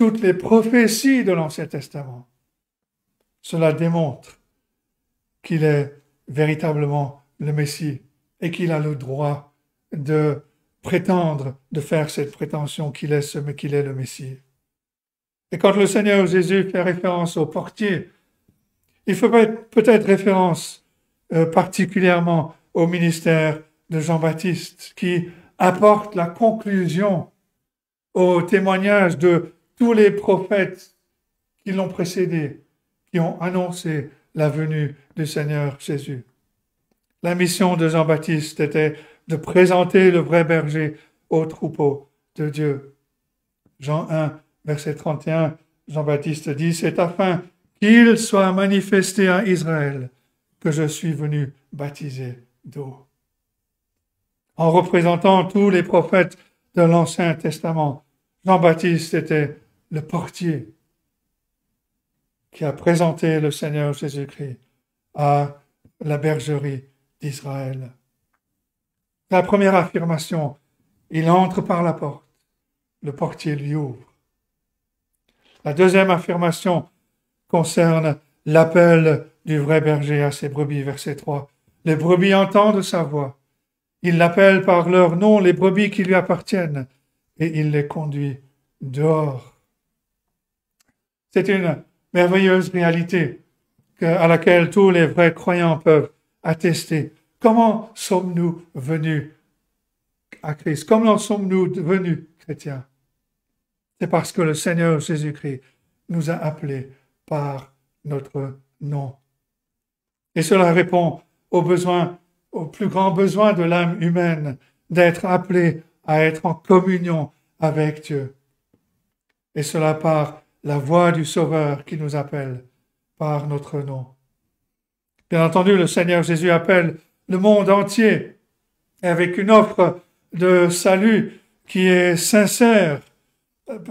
toutes les prophéties de l'Ancien Testament, cela démontre qu'il est véritablement le Messie et qu'il a le droit de prétendre, de faire cette prétention qu'il est ce qu'il est le Messie. Et quand le Seigneur Jésus fait référence au portier, il faut peut-être référence euh, particulièrement au ministère de Jean-Baptiste qui apporte la conclusion au témoignage de tous les prophètes qui l'ont précédé qui ont annoncé la venue du Seigneur Jésus. La mission de Jean-Baptiste était de présenter le vrai berger au troupeau de Dieu. Jean 1, verset 31, Jean-Baptiste dit, c'est afin qu'il soit manifesté à Israël que je suis venu baptiser d'eau. En représentant tous les prophètes de l'Ancien Testament, Jean-Baptiste était le portier qui a présenté le Seigneur Jésus-Christ à la bergerie d'Israël. La première affirmation, il entre par la porte, le portier lui ouvre. La deuxième affirmation concerne l'appel du vrai berger à ses brebis, verset 3. Les brebis entendent sa voix. Il l'appelle par leur nom les brebis qui lui appartiennent et il les conduit dehors. C'est une merveilleuse réalité à laquelle tous les vrais croyants peuvent attester. Comment sommes-nous venus à Christ? Comment sommes-nous devenus chrétiens? C'est parce que le Seigneur Jésus-Christ nous a appelés par notre nom. Et cela répond au besoin, au plus grand besoin de l'âme humaine d'être appelée à être en communion avec Dieu. Et cela par la voix du Sauveur qui nous appelle par notre nom. Bien entendu, le Seigneur Jésus appelle le monde entier avec une offre de salut qui est sincère.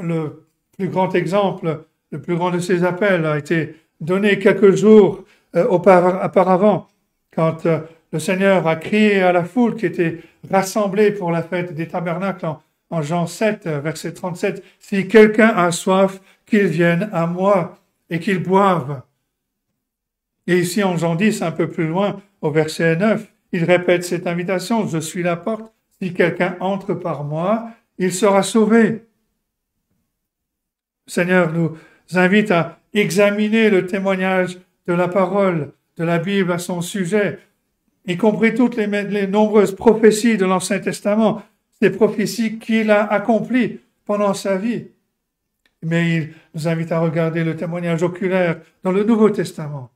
Le plus grand exemple, le plus grand de ces appels a été donné quelques jours euh, auparavant, quand euh, le Seigneur a crié à la foule qui était rassemblée pour la fête des tabernacles en, Jean 7, verset 37, Si quelqu'un a soif, qu'il vienne à moi et qu'il boive. Et ici en Jean 10, un peu plus loin, au verset 9, il répète cette invitation, Je suis la porte, si quelqu'un entre par moi, il sera sauvé. Le Seigneur nous invite à examiner le témoignage de la parole, de la Bible à son sujet, y compris toutes les, les nombreuses prophéties de l'Ancien Testament, ces prophéties qu'il a accomplies pendant sa vie. Mais il nous invite à regarder le témoignage oculaire dans le Nouveau Testament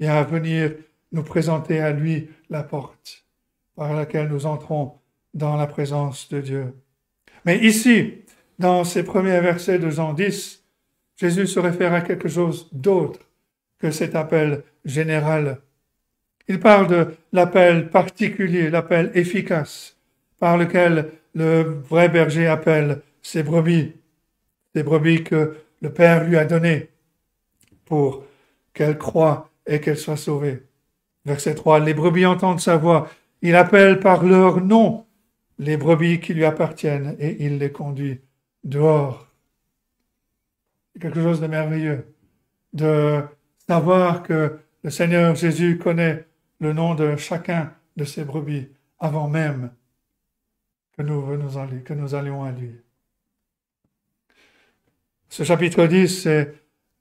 et à venir nous présenter à lui la porte par laquelle nous entrons dans la présence de Dieu. Mais ici, dans ces premiers versets de Jean 10, Jésus se réfère à quelque chose d'autre que cet appel général. Il parle de l'appel particulier, l'appel efficace, par lequel le vrai berger appelle ses brebis, ses brebis que le Père lui a données pour qu'elles croient et qu'elles soient sauvées. Verset 3, les brebis entendent sa voix, il appelle par leur nom les brebis qui lui appartiennent et il les conduit dehors. Quelque chose de merveilleux de savoir que le Seigneur Jésus connaît le nom de chacun de ses brebis avant même que nous, que nous allions à lui. Ce chapitre 10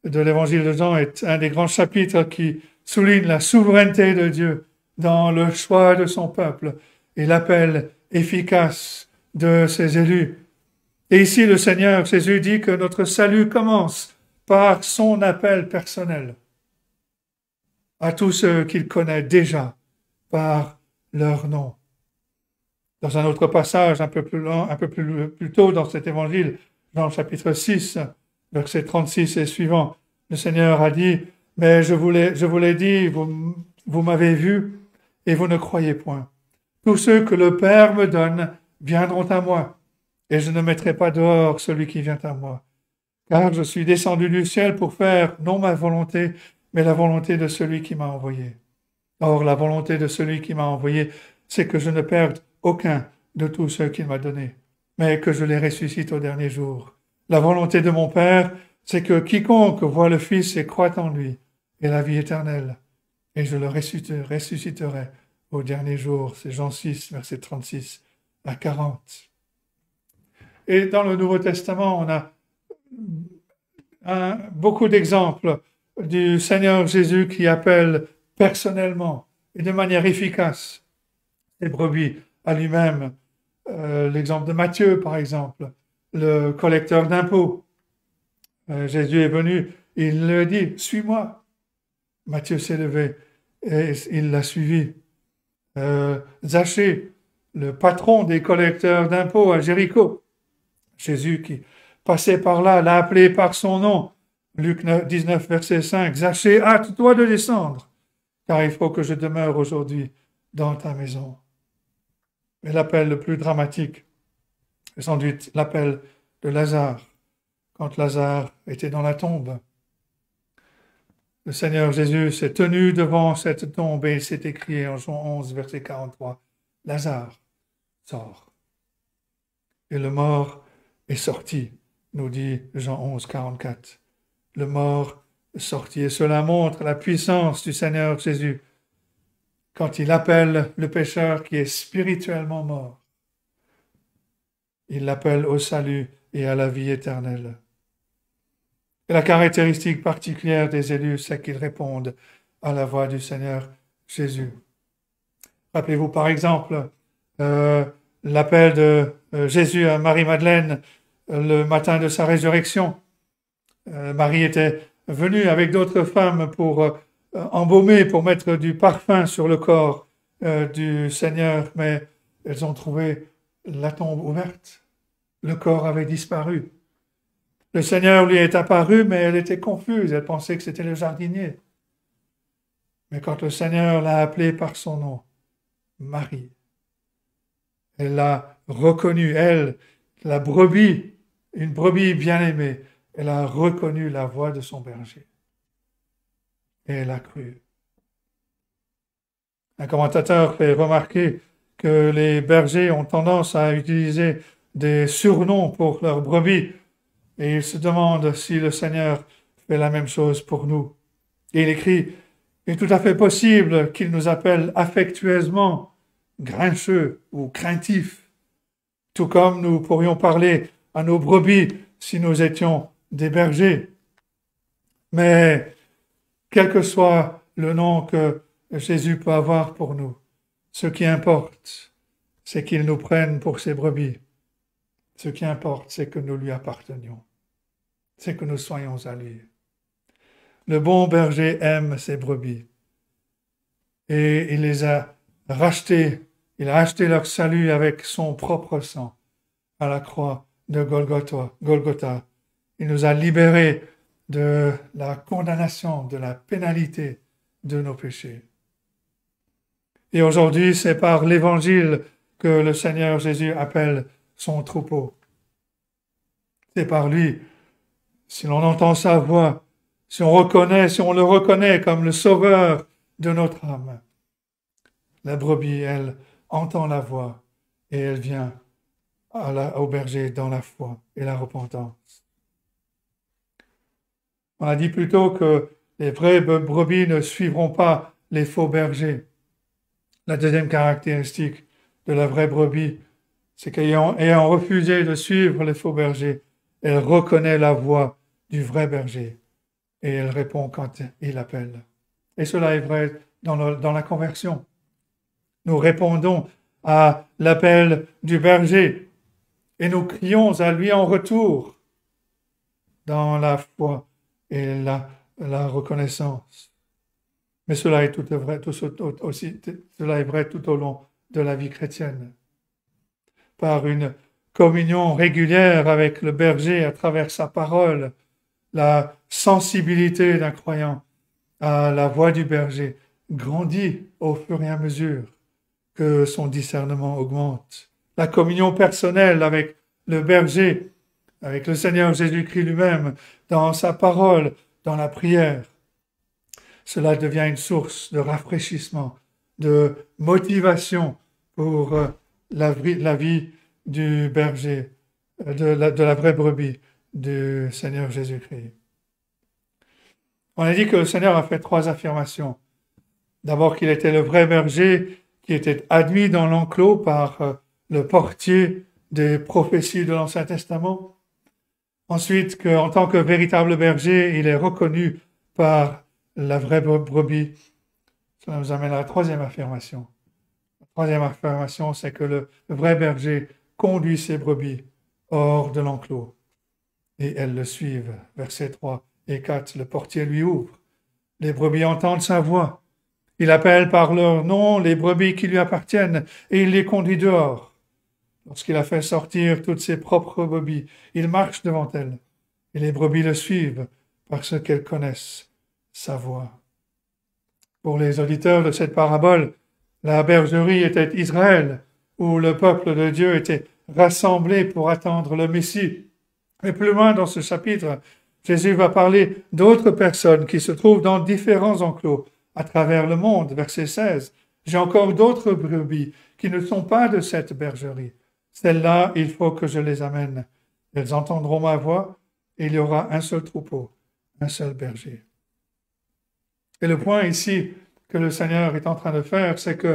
de l'évangile de Jean est un des grands chapitres qui souligne la souveraineté de Dieu dans le choix de son peuple et l'appel efficace de ses élus. Et ici, le Seigneur Jésus dit que notre salut commence par son appel personnel à tous ceux qu'il connaît déjà par leur nom. Dans un autre passage un peu plus, long, un peu plus, plus tôt dans cet évangile, dans le chapitre 6, verset 36 et suivant, le Seigneur a dit, mais je vous l'ai, je vous l'ai dit, vous, vous m'avez vu et vous ne croyez point. Tous ceux que le Père me donne viendront à moi, et je ne mettrai pas dehors celui qui vient à moi. Car je suis descendu du ciel pour faire non ma volonté, mais la volonté de celui qui m'a envoyé. Or, la volonté de celui qui m'a envoyé, c'est que je ne perde aucun de tous ceux qu'il m'a donnés, mais que je les ressuscite au dernier jour. La volonté de mon Père, c'est que quiconque voit le Fils et croit en lui ait la vie éternelle, et je le ressusciterai au dernier jour. C'est Jean 6, verset 36 à 40. Et dans le Nouveau Testament, on a beaucoup d'exemples du Seigneur Jésus qui appelle personnellement et de manière efficace les brebis à lui-même. Euh, l'exemple de Matthieu, par exemple, le collecteur d'impôts. Euh, Jésus est venu, il lui dit, suis-moi. Matthieu s'est levé et il l'a suivi. Euh, Zachée, le patron des collecteurs d'impôts à Jéricho. Jésus qui passait par là l'a appelé par son nom Luc 19, verset 5, Zachée, hâte-toi de descendre, car il faut que je demeure aujourd'hui dans ta maison. Mais l'appel le plus dramatique sans doute l'appel de Lazare, quand Lazare était dans la tombe. Le Seigneur Jésus s'est tenu devant cette tombe et s'est écrié en Jean 11, verset 43, Lazare, sort. Et le mort est sorti, nous dit Jean 11, 44 le mort sorti. Et cela montre la puissance du Seigneur Jésus quand il appelle le pécheur qui est spirituellement mort. Il l'appelle au salut et à la vie éternelle. La caractéristique particulière des élus, c'est qu'ils répondent à la voix du Seigneur Jésus. Rappelez-vous par exemple euh, l'appel de euh, Jésus à Marie-Madeleine euh, le matin de sa résurrection. Marie était venue avec d'autres femmes pour embaumer, pour mettre du parfum sur le corps du Seigneur, mais elles ont trouvé la tombe ouverte. Le corps avait disparu. Le Seigneur lui est apparu, mais elle était confuse. Elle pensait que c'était le jardinier. Mais quand le Seigneur l'a appelée par son nom, Marie, elle l'a reconnue, elle, la brebis, une brebis bien-aimée, elle a reconnu la voix de son berger. Et elle a cru. Un commentateur fait remarquer que les bergers ont tendance à utiliser des surnoms pour leurs brebis et il se demande si le Seigneur fait la même chose pour nous. Et il écrit, il est tout à fait possible qu'il nous appelle affectueusement grincheux ou craintifs, tout comme nous pourrions parler à nos brebis si nous étions des bergers. Mais quel que soit le nom que Jésus peut avoir pour nous, ce qui importe, c'est qu'il nous prenne pour ses brebis. Ce qui importe, c'est que nous lui appartenions. C'est que nous soyons à lui. Le bon berger aime ses brebis. Et il les a rachetés. Il a acheté leur salut avec son propre sang à la croix de Golgotha. Golgotha. Il nous a libérés de la condamnation, de la pénalité de nos péchés. Et aujourd'hui, c'est par l'évangile que le Seigneur Jésus appelle son troupeau. C'est par lui. Si l'on entend sa voix, si on reconnaît, si on le reconnaît comme le sauveur de notre âme, la brebis, elle, entend la voix et elle vient à la, au berger dans la foi et la repentance. On a dit plutôt que les vraies brebis ne suivront pas les faux bergers. La deuxième caractéristique de la vraie brebis, c'est qu'ayant ayant refusé de suivre les faux bergers, elle reconnaît la voix du vrai berger et elle répond quand il appelle. Et cela est vrai dans, la conversion. Nous répondons à l'appel du berger et nous crions à lui en retour dans la foi et la, reconnaissance. Mais cela est tout, aussi, cela est vrai tout au long de la vie chrétienne. Par une communion régulière avec le berger à travers sa parole, la sensibilité d'un croyant à la voix du berger grandit au fur et à mesure que son discernement augmente. La communion personnelle avec le berger, avec le Seigneur Jésus-Christ lui-même, dans sa parole, dans la prière, cela devient une source de rafraîchissement, de motivation pour la, vie du berger, euh, de la, de la vraie brebis du Seigneur Jésus-Christ. On a dit que le Seigneur a fait trois affirmations. D'abord qu'il était le vrai berger qui était admis dans l'enclos par euh, le portier des prophéties de l'Ancien Testament. Ensuite, qu'en tant que véritable berger, il est reconnu par la vraie brebis. Ça nous amène à la troisième affirmation. Troisième affirmation, c'est que le vrai berger conduit ses brebis hors de l'enclos et elles le suivent. Verset 3 et 4, le portier lui ouvre. Les brebis entendent sa voix. Il appelle par leur nom les brebis qui lui appartiennent et il les conduit dehors. Lorsqu'il a fait sortir toutes ses propres brebis, il marche devant elles et les brebis le suivent parce qu'elles connaissent sa voix. Pour les auditeurs de cette parabole, la bergerie était Israël, où le peuple de Dieu était rassemblé pour attendre le Messie. Et plus loin dans ce chapitre, Jésus va parler d'autres personnes qui se trouvent dans différents enclos à travers le monde. Verset 16. J'ai encore d'autres brebis qui ne sont pas de cette bergerie. Celles-là, il faut que je les amène. Elles entendront ma voix et il y aura un seul troupeau, un seul berger. Et le point ici le Seigneur est en train de faire, c'est que,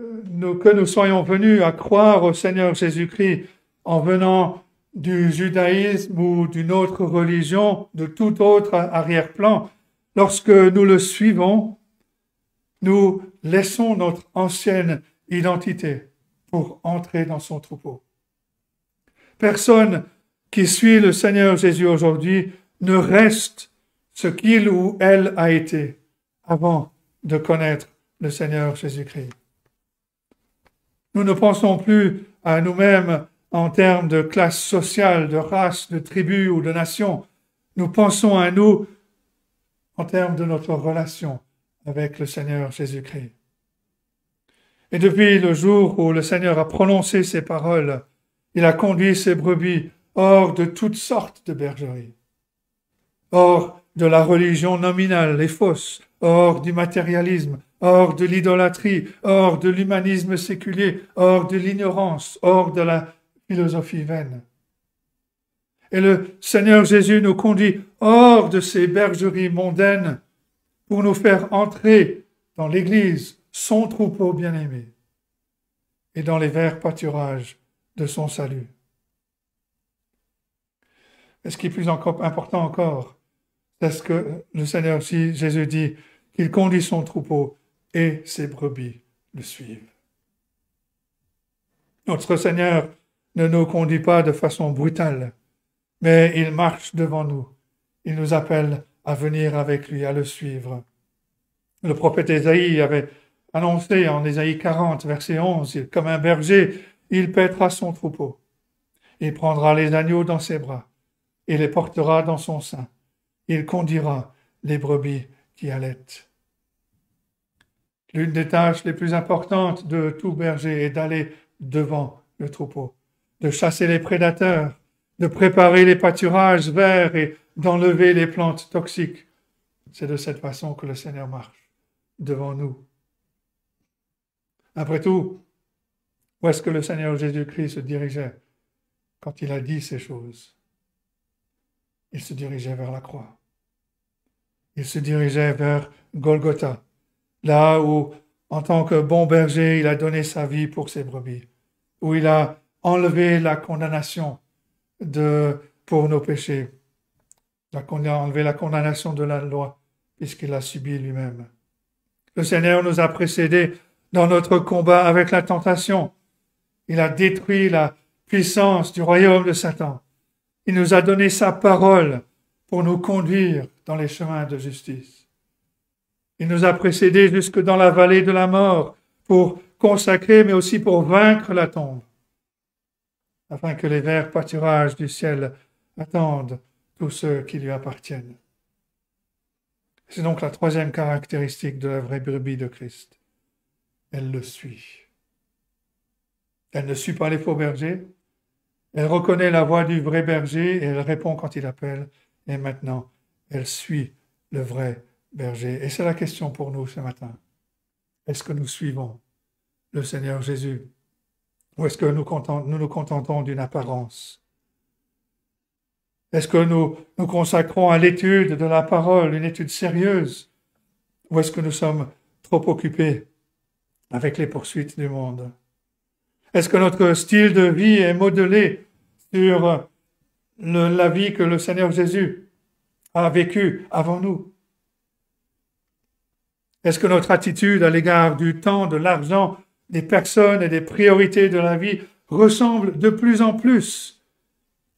euh, nous, que nous soyons venus à croire au Seigneur Jésus-Christ en venant du judaïsme ou d'une autre religion, de tout autre arrière-plan, lorsque nous le suivons, nous laissons notre ancienne identité pour entrer dans son troupeau. Personne qui suit le Seigneur Jésus aujourd'hui ne reste ce qu'il ou elle a été avant de connaître le Seigneur Jésus-Christ. Nous ne pensons plus à nous-mêmes en termes de classe sociale, de race, de tribu ou de nation. Nous pensons à nous en termes de notre relation avec le Seigneur Jésus-Christ. Et depuis le jour où le Seigneur a prononcé ces paroles, il a conduit ses brebis hors de toutes sortes de bergeries, hors de la religion nominale et fausse, hors du matérialisme, hors de l'idolâtrie, hors de l'humanisme séculier, hors de l'ignorance, hors de la philosophie vaine. Et le Seigneur Jésus nous conduit hors de ces bergeries mondaines pour nous faire entrer dans l'Église, son troupeau bien-aimé, et dans les verts pâturages de son salut. Et ce qui est plus encore, important encore, c'est ce que le Seigneur Jésus dit, qu'il conduit son troupeau et ses brebis le suivent. Notre Seigneur ne nous conduit pas de façon brutale, mais il marche devant nous. Il nous appelle à venir avec lui, à le suivre. Le prophète Ésaïe avait annoncé en Ésaïe 40, verset 11, comme un berger, il pètera son troupeau. Il prendra les agneaux dans ses bras et les portera dans son sein. Il conduira les brebis L'une des tâches les plus importantes de tout berger est d'aller devant le troupeau, de chasser les prédateurs, de préparer les pâturages verts et d'enlever les plantes toxiques. C'est de cette façon que le Seigneur marche devant nous. Après tout, où est-ce que le Seigneur Jésus-Christ se dirigeait quand il a dit ces choses? Il se dirigeait vers la croix. Il se dirigeait vers Golgotha, là où, en tant que bon berger, il a donné sa vie pour ses brebis, où il a enlevé la condamnation de, pour nos péchés, il a enlevé la condamnation de la loi, puisqu'il l'a subi lui-même. Le Seigneur nous a précédés dans notre combat avec la tentation. Il a détruit la puissance du royaume de Satan. Il nous a donné sa parole pour nous conduire dans les chemins de justice. Il nous a précédés jusque dans la vallée de la mort pour consacrer, mais aussi pour vaincre la tombe, afin que les verts pâturages du ciel attendent tous ceux qui lui appartiennent. C'est donc la troisième caractéristique de la vraie brebis de Christ. Elle le suit. Elle ne suit pas les faux bergers. Elle reconnaît la voix du vrai berger et elle répond quand il appelle. Et maintenant, elle suit le vrai berger. Et c'est la question pour nous ce matin. Est-ce que nous suivons le Seigneur Jésus? Ou est-ce que nous, nous contentons d'une apparence? Est-ce que nous nous consacrons à l'étude de la parole, une étude sérieuse? Ou est-ce que nous sommes trop occupés avec les poursuites du monde? Est-ce que notre style de vie est modelé sur la vie que le Seigneur Jésus a vécue avant nous. Est-ce que notre attitude à l'égard du temps, de l'argent, des personnes et des priorités de la vie ressemble de plus en plus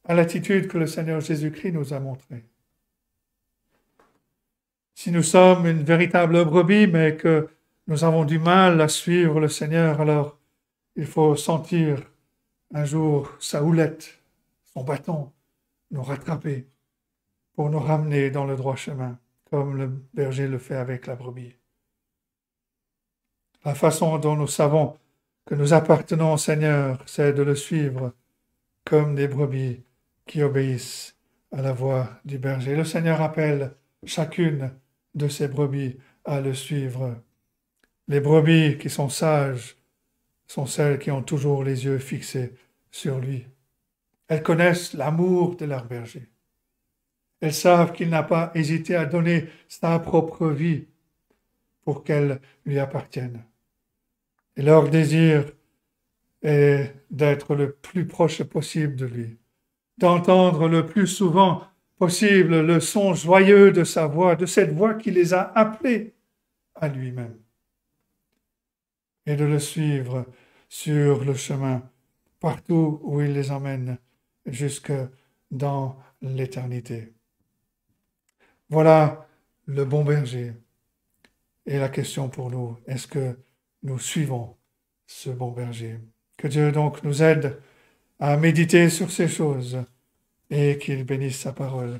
à l'attitude que le Seigneur Jésus-Christ nous a montrée? Si nous sommes une véritable brebis, mais que nous avons du mal à suivre le Seigneur, alors il faut sentir un jour sa houlette, son bâton, nous rattraper pour nous ramener dans le droit chemin, comme le berger le fait avec la brebis. La façon dont nous savons que nous appartenons au Seigneur, c'est de le suivre comme des brebis qui obéissent à la voix du berger. Le Seigneur appelle chacune de ces brebis à le suivre. Les brebis qui sont sages sont celles qui ont toujours les yeux fixés sur lui. Elles connaissent l'amour de leur berger. Elles savent qu'il n'a pas hésité à donner sa propre vie pour qu'elle lui appartienne. Et leur désir est d'être le plus proche possible de lui, d'entendre le plus souvent possible le son joyeux de sa voix, de cette voix qui les a appelés à lui-même, et de le suivre sur le chemin, partout où il les emmène, jusque dans l'éternité. Voilà le bon berger. Et la question pour nous, est-ce que nous suivons ce bon berger? Que Dieu donc nous aide à méditer sur ces choses et qu'il bénisse sa parole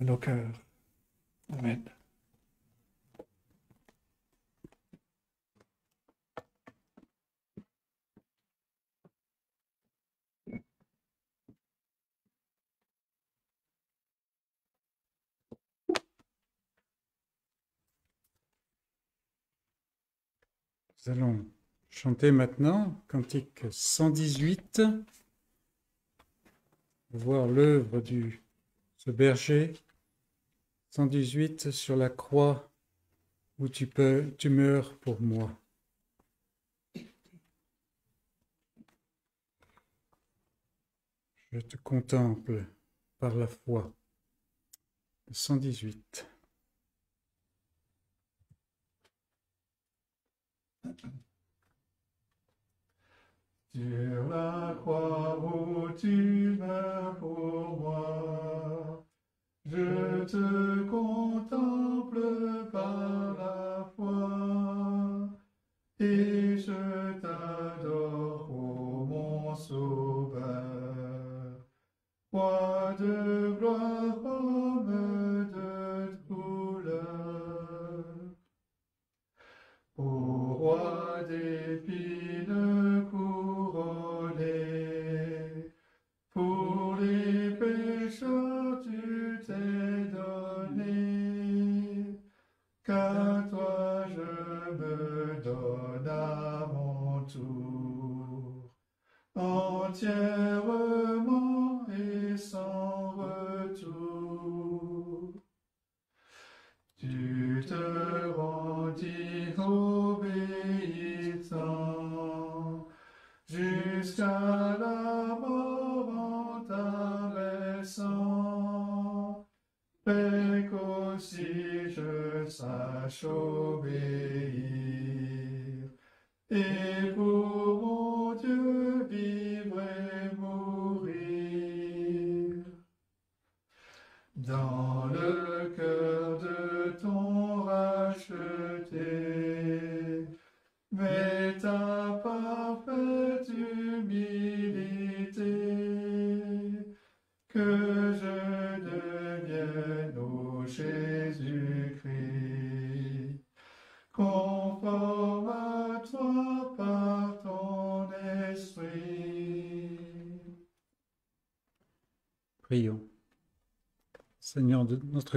à nos cœurs. Amen. Nous allons chanter maintenant cantique 118, voir l'œuvre du ce berger 118 sur la croix où tu peux tu meurs pour moi. Je te contemple par la foi. 118. *coughs* Sur la croix où tu meurs pour moi, je te contemple par la foi et je t'adore, ô mon sauveur. De gloire,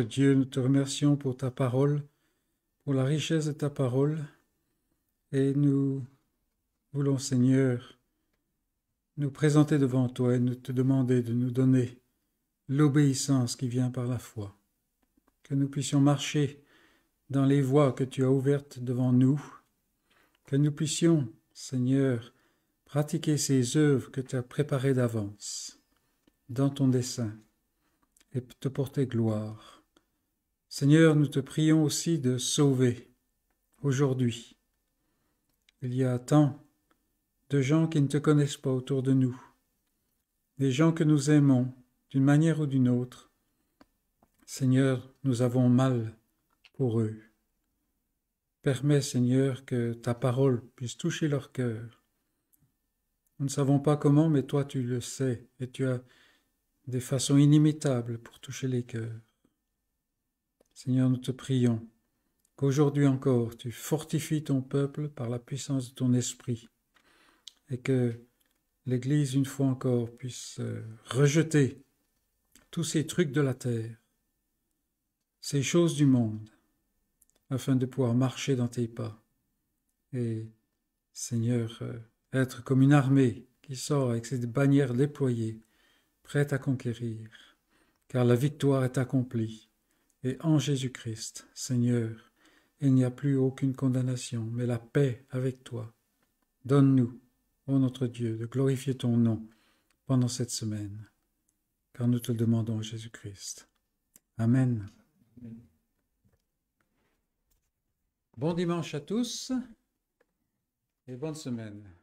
Dieu, nous te remercions pour ta parole, pour la richesse de ta parole, et nous voulons, Seigneur, nous présenter devant toi et nous te demander de nous donner l'obéissance qui vient par la foi, que nous puissions marcher dans les voies que tu as ouvertes devant nous, que nous puissions, Seigneur, pratiquer ces œuvres que tu as préparées d'avance dans ton dessein et te porter gloire. Seigneur, nous te prions aussi de sauver aujourd'hui. Il y a tant de gens qui ne te connaissent pas autour de nous, des gens que nous aimons d'une manière ou d'une autre. Seigneur, nous avons mal pour eux. Permets, Seigneur, que ta parole puisse toucher leur cœur. Nous ne savons pas comment, mais toi tu le sais, et tu as des façons inimitables pour toucher les cœurs. Seigneur, nous te prions qu'aujourd'hui encore tu fortifies ton peuple par la puissance de ton esprit et que l'Église, une fois encore, puisse euh, rejeter tous ces trucs de la terre, ces choses du monde, afin de pouvoir marcher dans tes pas et, Seigneur, euh, être comme une armée qui sort avec ses bannières déployées prête à conquérir, car la victoire est accomplie, et en Jésus-Christ, Seigneur, il n'y a plus aucune condamnation, mais la paix avec toi. Donne-nous, ô notre Dieu, de glorifier ton nom pendant cette semaine, car nous te le demandons, Jésus-Christ. Amen. Bon dimanche à tous et bonne semaine.